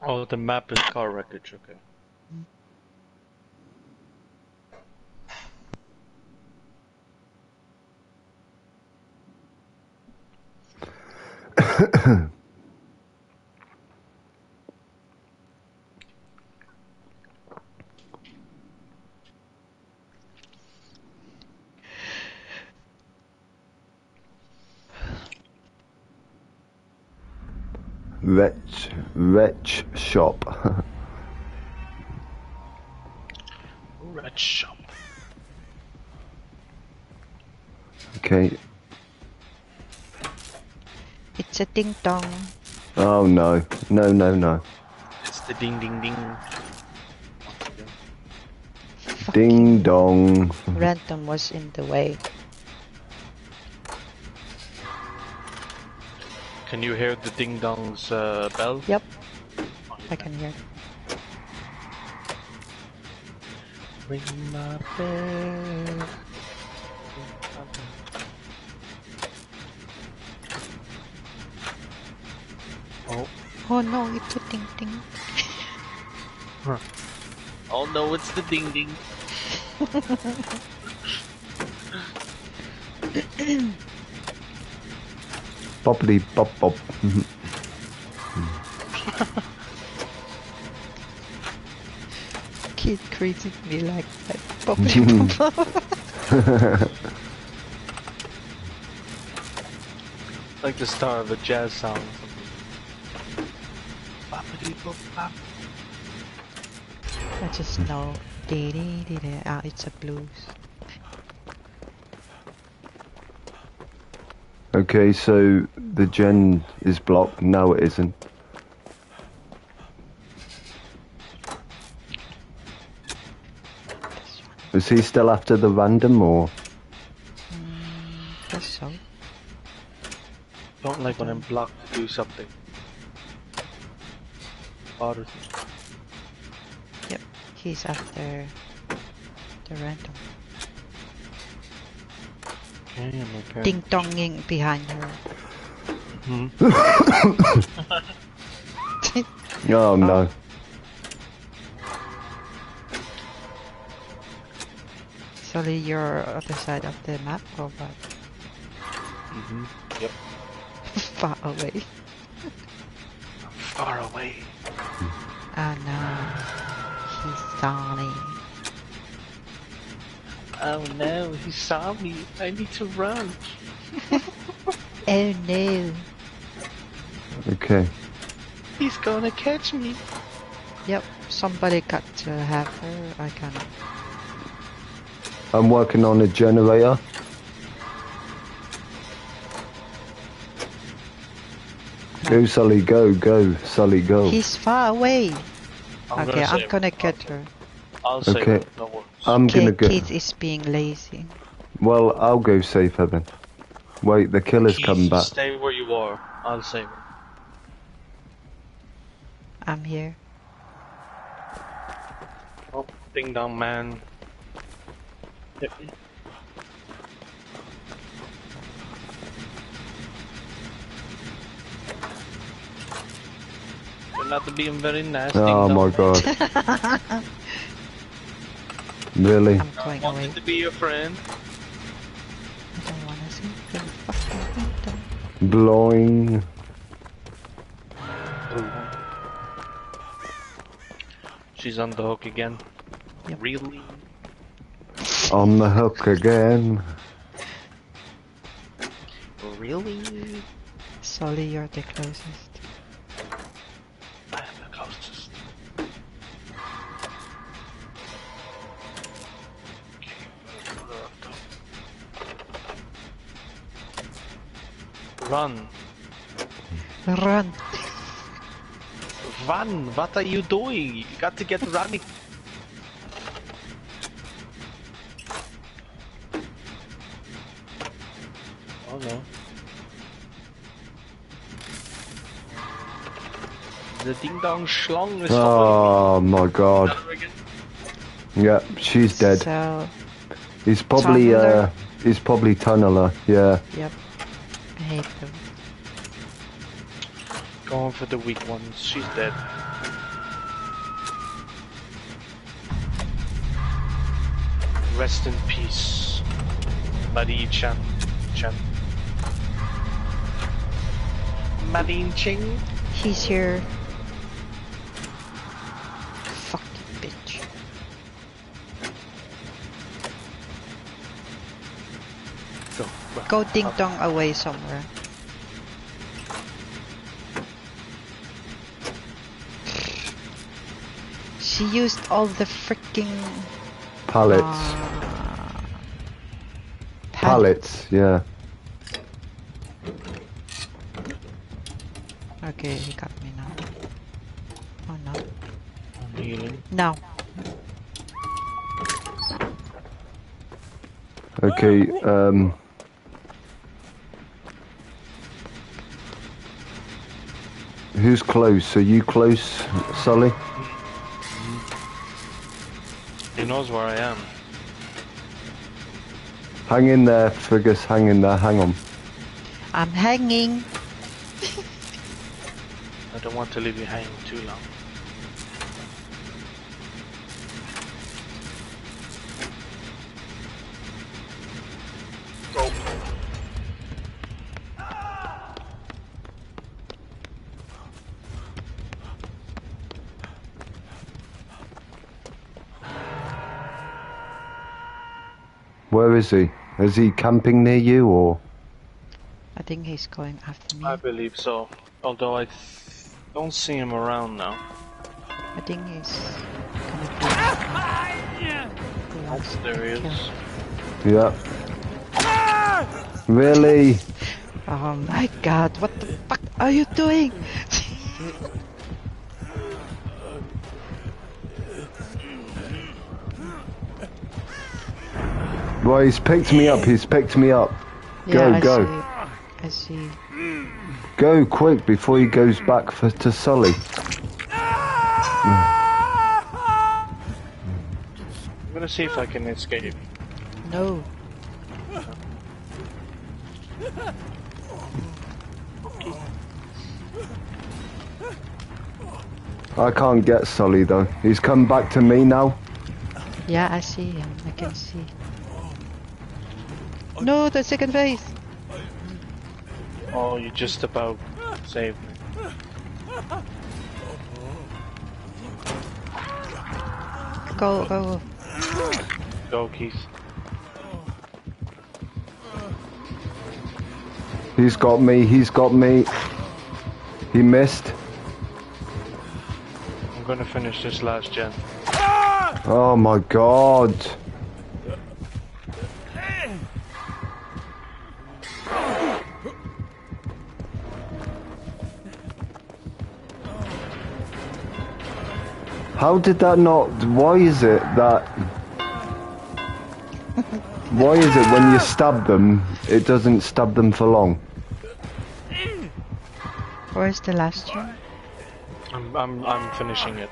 Oh, the map is car wreckage, okay. Wretch, wretch shop. Red shop. okay. It's a ding dong. Oh no, no, no, no. It's the ding ding ding. Ding dong. Random was in the way. Can you hear the ding dong's uh, bell? Yep. I can hear. Ring my bell. Oh, Oh no, it's a ding ding. oh no, it's the ding ding. Boppity pop pop. Kid treated me like that. Boppity pop. bop. Mm-hmm. like the star of a jazz song. Boppity pop pop. I just know. Ah, it's a blues. Okay, so the gen is blocked. No, it isn't. Is he still after the random or? Mm, guess so. Don't like when I'm blocked to do something. Bothers. Yep. He's after the random. Okay, I'm okay. Ding donging behind her. Hmm. Oh no. Sorry, you're other side of the map or what? hmm Yep. Far away. Far away. Oh no. He's Sonic. Oh no, he saw me. I need to run. Oh no. Okay. He's gonna catch me. Yep, somebody got to have her. I can. I'm working on a generator. Go, Sully, go, go, Sully, go. He's far away. I'm okay, gonna I'm gonna her. get her. I'll save Okay. her. No. I'm gonna go. Kid is being lazy. Well, I'll go save her then. Wait, the killer's Keith, come back. Stay where you are. I'll save her. I'm here. Oh, ding dong man. Yep. Good not being very nasty. Oh no. my god. really? I'm going away. Wanted to be your friend. I don't wanna see the fucking window. Blowing. She's on the hook again. Yep. Really? On the hook again. Really? Sully, you're the closest. Run. Run! Run! What are you doing? You got to get running. Oh no. The ding dong schlong is Oh my god. following me. Yeah, she's dead. So, He's probably Tunneler. uh he's probably tunneler, yeah. yep. Hate. Going for the weak ones. She's dead. Rest in peace, Marie Chan. Chan. Marine Ching. He's here. Go. Go ding dong away somewhere. She used all the freaking Pallets. uh, pal- Pallets, yeah. Okay, he got me now. Oh no. I'm healing. No. Okay, um Who's close? Are you close, Sully? He knows where I am. Hang in there, Fergus, hang in there, hang on. I'm hanging. I don't want to leave you hanging too long. Where is he? Is he camping near you or I think he's going after me. I believe so. Although I don't see him around now. I think he's gonna be. He wants There he is. Yeah. Ah! Really? Oh my god, what the fuck are you doing? Well, he's picked me up, he's picked me up. Go, yeah, I go. see. I see. Go quick before he goes back for, to Sully. I'm gonna see if I can escape. No. I can't get Sully though. He's come back to me now. Yeah, I see him. I can see. No, the second phase. Oh, you just about saved me. Go, go. Go, Keith. He's got me, he's got me. He missed. I'm gonna finish this last gen. Oh my god. How did that not? Why is it that? Why is it when you stab them, it doesn't stab them for long? Where's the last one? I'm, I'm, I'm finishing it.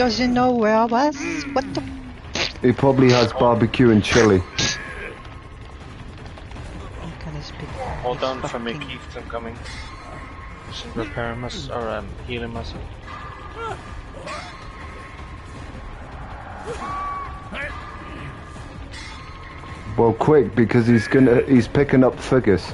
Doesn't know where I was. What the? He probably has barbecue and chili. I'm gonna speak. Hold on for me, Keith. I'm coming. Just repairing myself or um, healing myself. Well, quick because he's gonna he's picking up figures.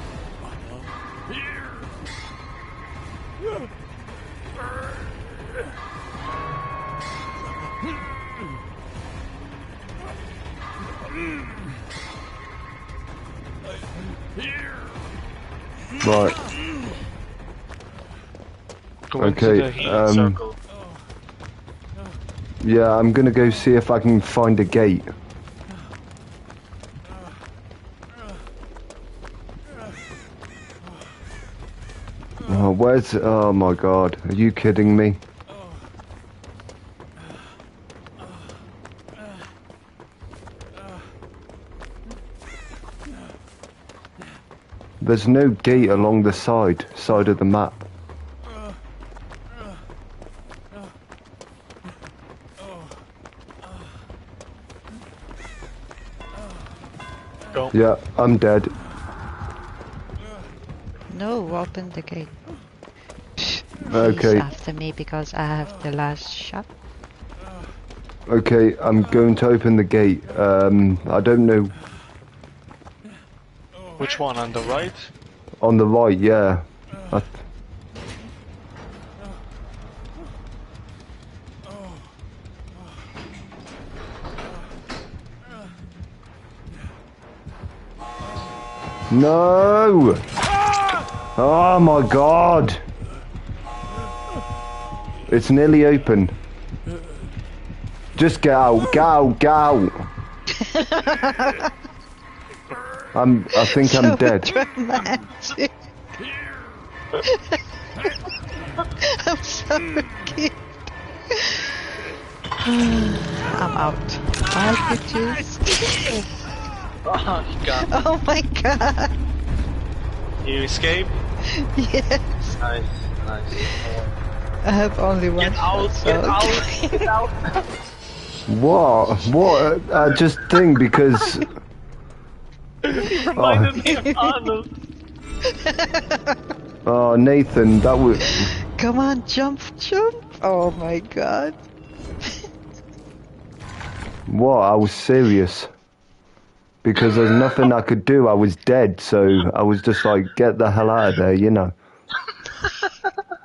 Right. Go Okay, um. Yeah, I'm gonna go see if I can find a gate. Oh, where's... Oh my god, are you kidding me? There's no gate along the side, side of the map. Go. Yeah, I'm dead. No, open the gate. He's Okay. after me because I have the last shot. Okay, I'm going to open the gate. Um, I don't know. Which one? On the right? On the right, yeah. I, no! Oh my god! It's nearly open. Just go, go, get out, get out! I'm, I think I'm dead. Dramatic. I'm sorry. kid. I'm out. Bye, bitches. Oh, you got Oh my god. You escaped? Yes. Nice, nice. I have only one Get out, shot, get so- out, get out. What? What? I just think because Reminded oh. me of Arnold. oh Nathan, that was Come on, jump, jump. Oh my god. what? I was serious because there's nothing I could do. I was dead, so I was just like, get the hell out of there, you know.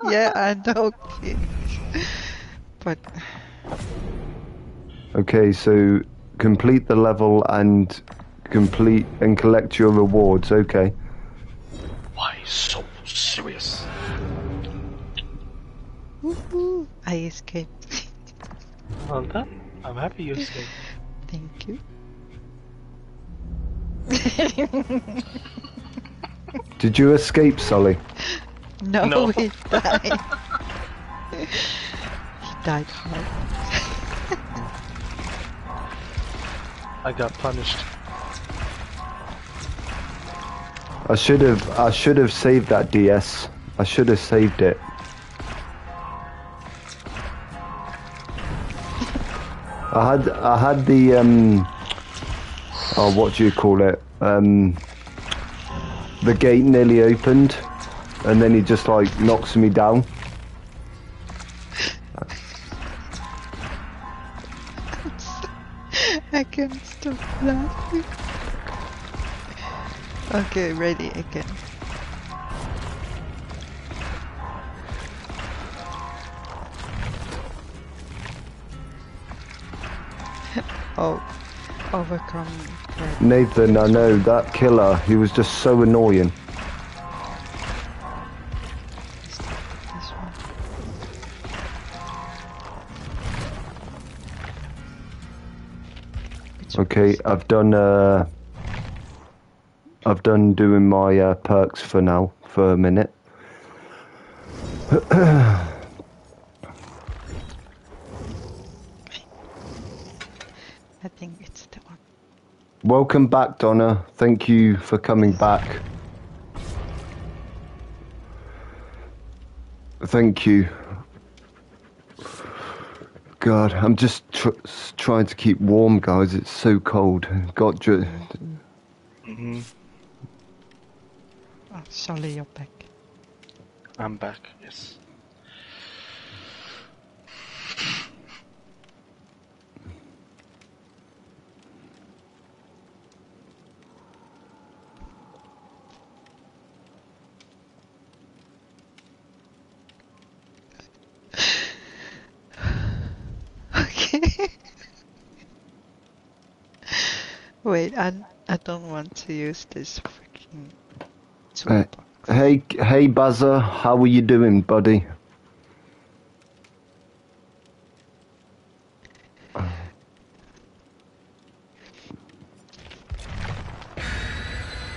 Yeah, I know. But Okay, so complete the level and complete and collect your rewards. Okay. Why so serious? I escaped. Well done. I'm happy you escaped. Thank you. Did you escape, Sully? No, No. he died. he died hard. I got punished. I should have. I should have saved that DS. I should have saved it. I had. I had the. Um. Oh, what do you call it? Um. The gate nearly opened, and then he just like knocks me down. Okay, ready again. oh, overcome. Nathan, I know that killer. He was just so annoying. This one. Which Okay, I've done. Uh. I've done doing my uh, perks for now for a minute. I think it's the one. Welcome back, Donna. Thank you for coming back. Thank you. God, I'm just tr- trying to keep warm, guys. It's so cold. Got dr- hmm Ah, oh, sorry, you're back. I'm back. Yes. Okay. Wait, I I don't want to use this freaking Uh, hey, hey, Buzzer, how are you doing, buddy?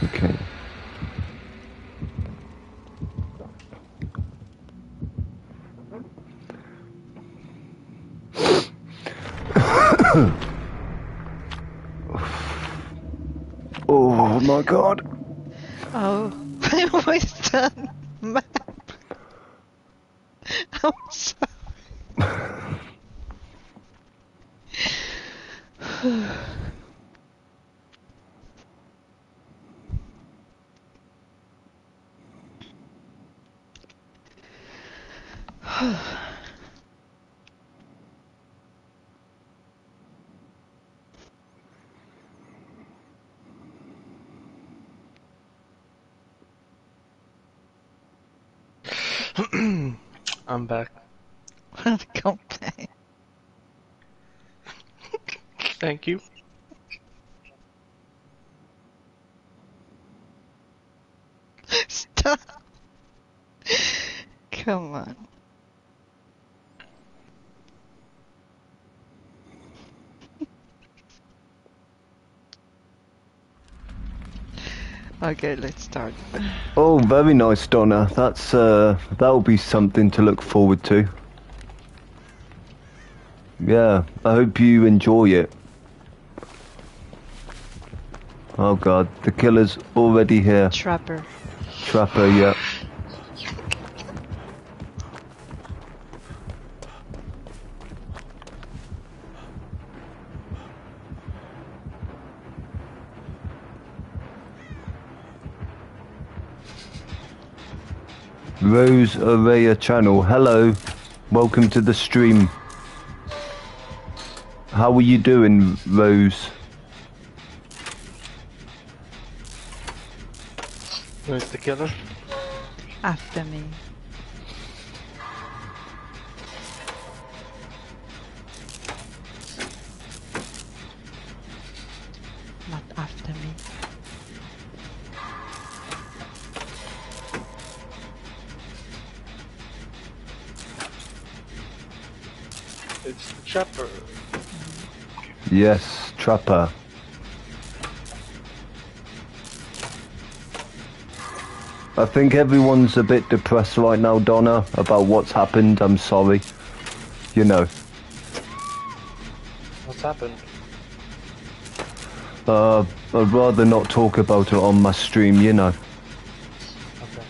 Okay. oh my god. Oh, I always done map. I'm sorry. I'm back. Come back. Thank you. Stop. Come on. Okay, let's start. Oh, very nice, Donna. That's uh, that'll be something to look forward to. Yeah, I hope you enjoy it. Oh God, the killer's already here. Trapper. Trapper, yeah. Rose Araya channel. Hello. Welcome to the stream. How are you doing, Rose? Where's the killer? After me. Yes, Trapper. I think everyone's a bit depressed right now, Donna, about what's happened. I'm sorry. You know. What's happened? Uh, I'd rather not talk about it on my stream, you know. Okay.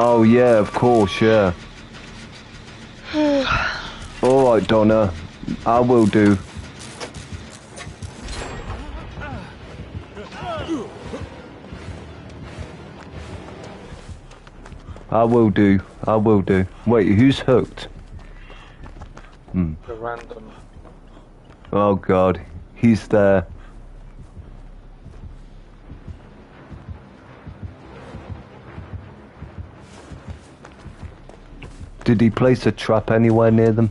Oh, yeah, of course, yeah. Alright, Donna. I will do. I will do. I will do. Wait, who's hooked? Hmm. The random. Oh god, he's there. Did he place a trap anywhere near them?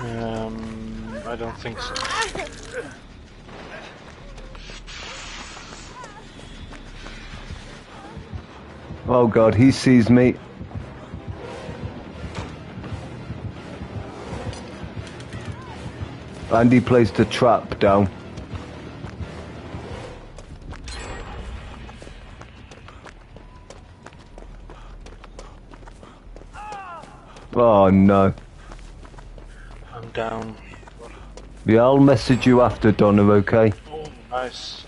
Um, I don't think so. Oh god, he sees me. And he placed a trap down. No. I'm down. Yeah, I'll message you after, Donna, okay? Oh, nice.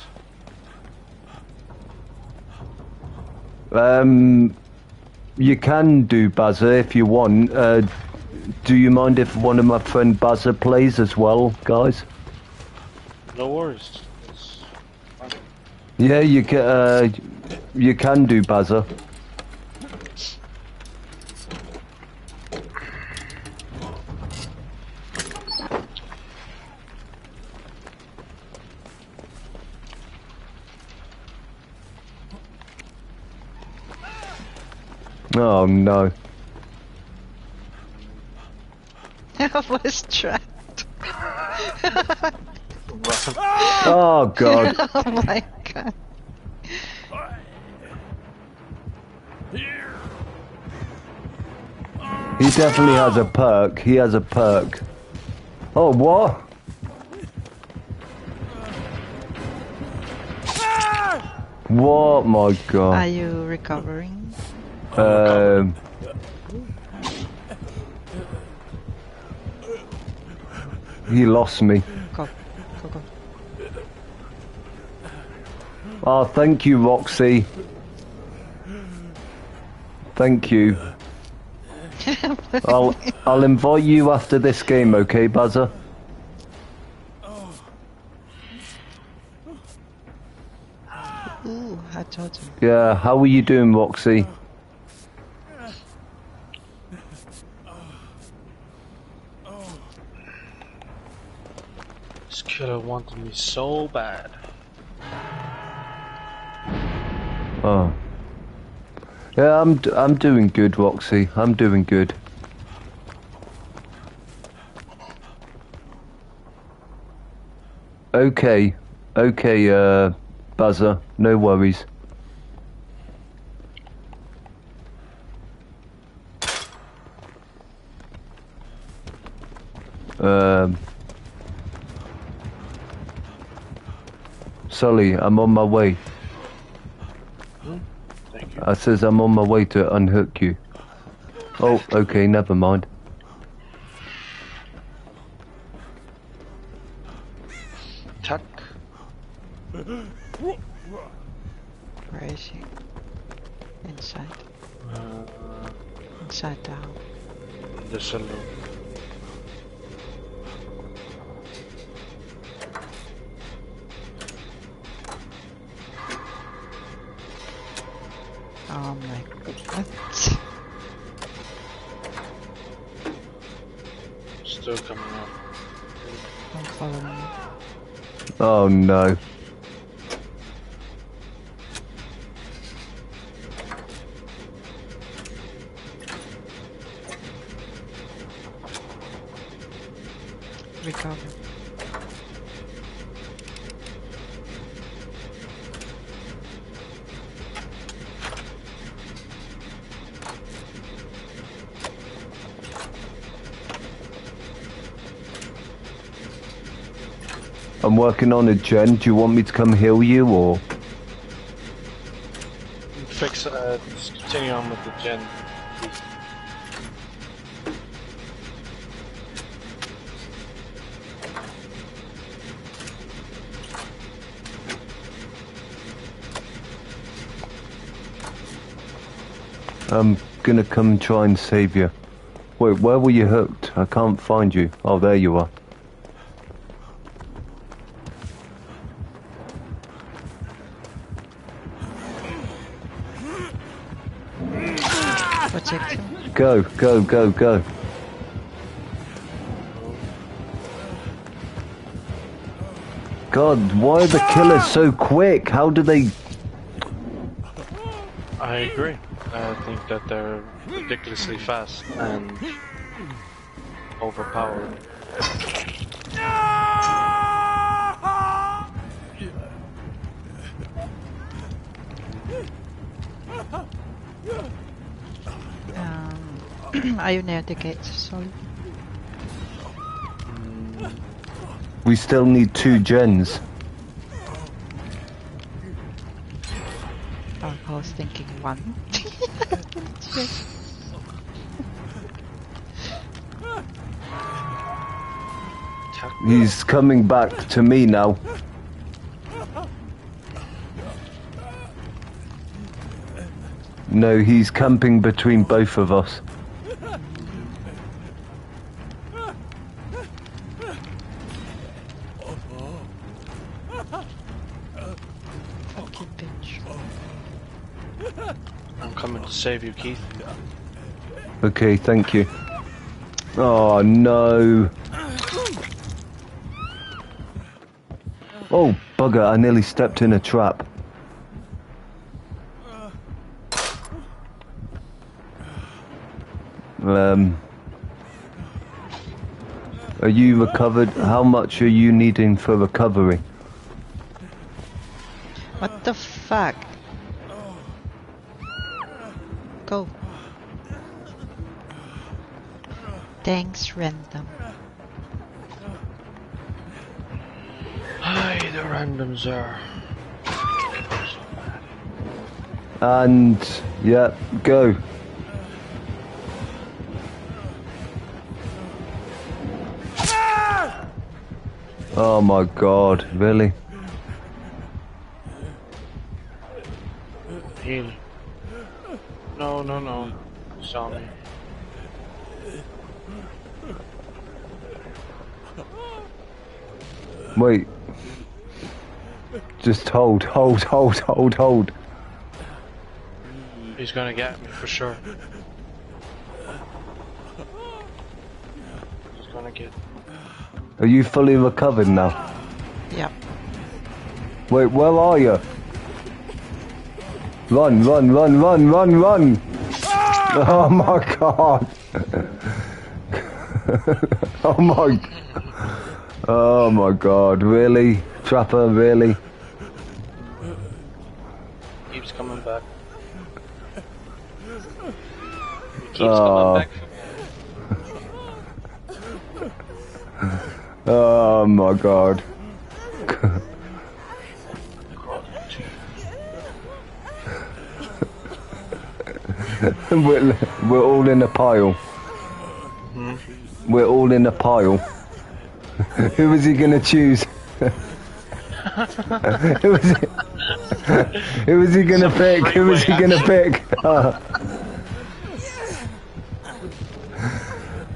Um, you can do Bazza if you want. Uh, do you mind if one of my friend Bazza plays as well, guys? No worries. Yeah, you can. Uh, you can do Bazza. Oh no. I was trapped. Oh god. oh my god. He definitely has a perk. He has a perk. Oh, what? Ah! What? My god. Are you recovering? Um. He lost me. Go, go, go. Oh, thank you, Roxy. Thank you. I'll I'll invite you after this game, okay, Buzzer? Ooh, I told you. Yeah. How are you doing, Roxy? This killer wanted me so bad. Oh. Yeah, I'm d- I'm doing good, Roxy. I'm doing good. Okay, okay, uh, Buzzer. No worries. Um. Sully, I'm on my way. Hmm? You. I says I'm on my way to unhook you. Oh, okay, never mind. Working on a gen. Do you want me to come heal you or? Fix. Uh, continue on with the gen. I'm gonna come try and save you. Wait, where were you hooked? I can't find you. Oh, there you are. Go, go, go, go. God, why are the killers so quick? How do they? I agree. I think that they're ridiculously fast and overpowered. You near the gate? Sorry. We still need two gens. Oh, I was thinking one. He's coming back to me now. No, he's camping between both of us. Coming save you, Keith. Okay, thank you. Oh no. Oh, bugger, I nearly stepped in a trap. Um, are you recovered? How much are you needing for recovery? What the fuck? Go. Thanks, random. Hi, the randoms are. And, yeah, go. Oh my god, really? Heal. No, no, no. Saw me. Wait. Just hold, hold, hold, hold, hold. He's gonna get me for sure. He's gonna get. Are you fully recovered now? Yep. Wait, where are you? Run, run, run, run, run, run! Oh my god! oh my... Oh my god, really? Trapper, really? Keeps coming back. Keeps Oh. coming back. Oh, oh my god. we're, we're all in a pile. We're all in a pile. Who is he gonna choose? Who is he? Who is he gonna pick? Who is he gonna pick?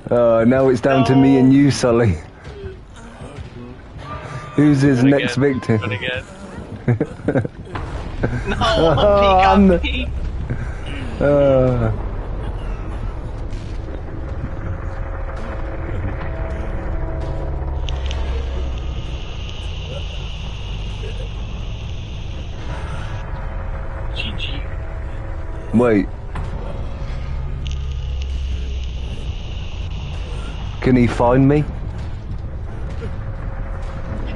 Oh, now it's down to me and you, Sully. Who's his next victim? No, Oh, I'm the-. Uh, GG. wait. Can he find me?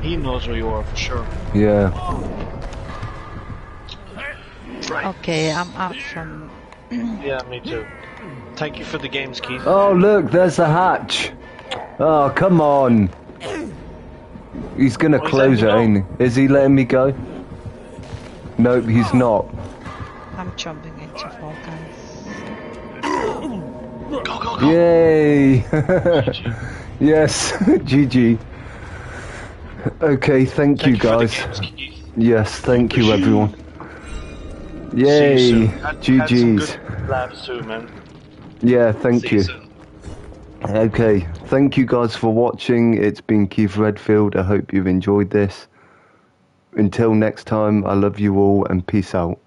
He knows where you are for sure. Yeah. Okay, I'm out from. Yeah, me too. Thank you for the games, Keith. Oh, look, there's the hatch. Oh, come on. He's gonna oh, Why close it, ain't he? Is he letting me go? Nope, he's oh. not. I'm jumping into Fall Guys. Go, go, go. Yay! yes, GG. Okay, thank, you Thank for the guys. games, Yes, thank you everyone. You Yay! Had- GG's. too, man. Yeah, thank See you. soon. Okay, thank you guys for watching. It's been Keith Redfield. I hope you've enjoyed this. Until next time, I love you all and peace out.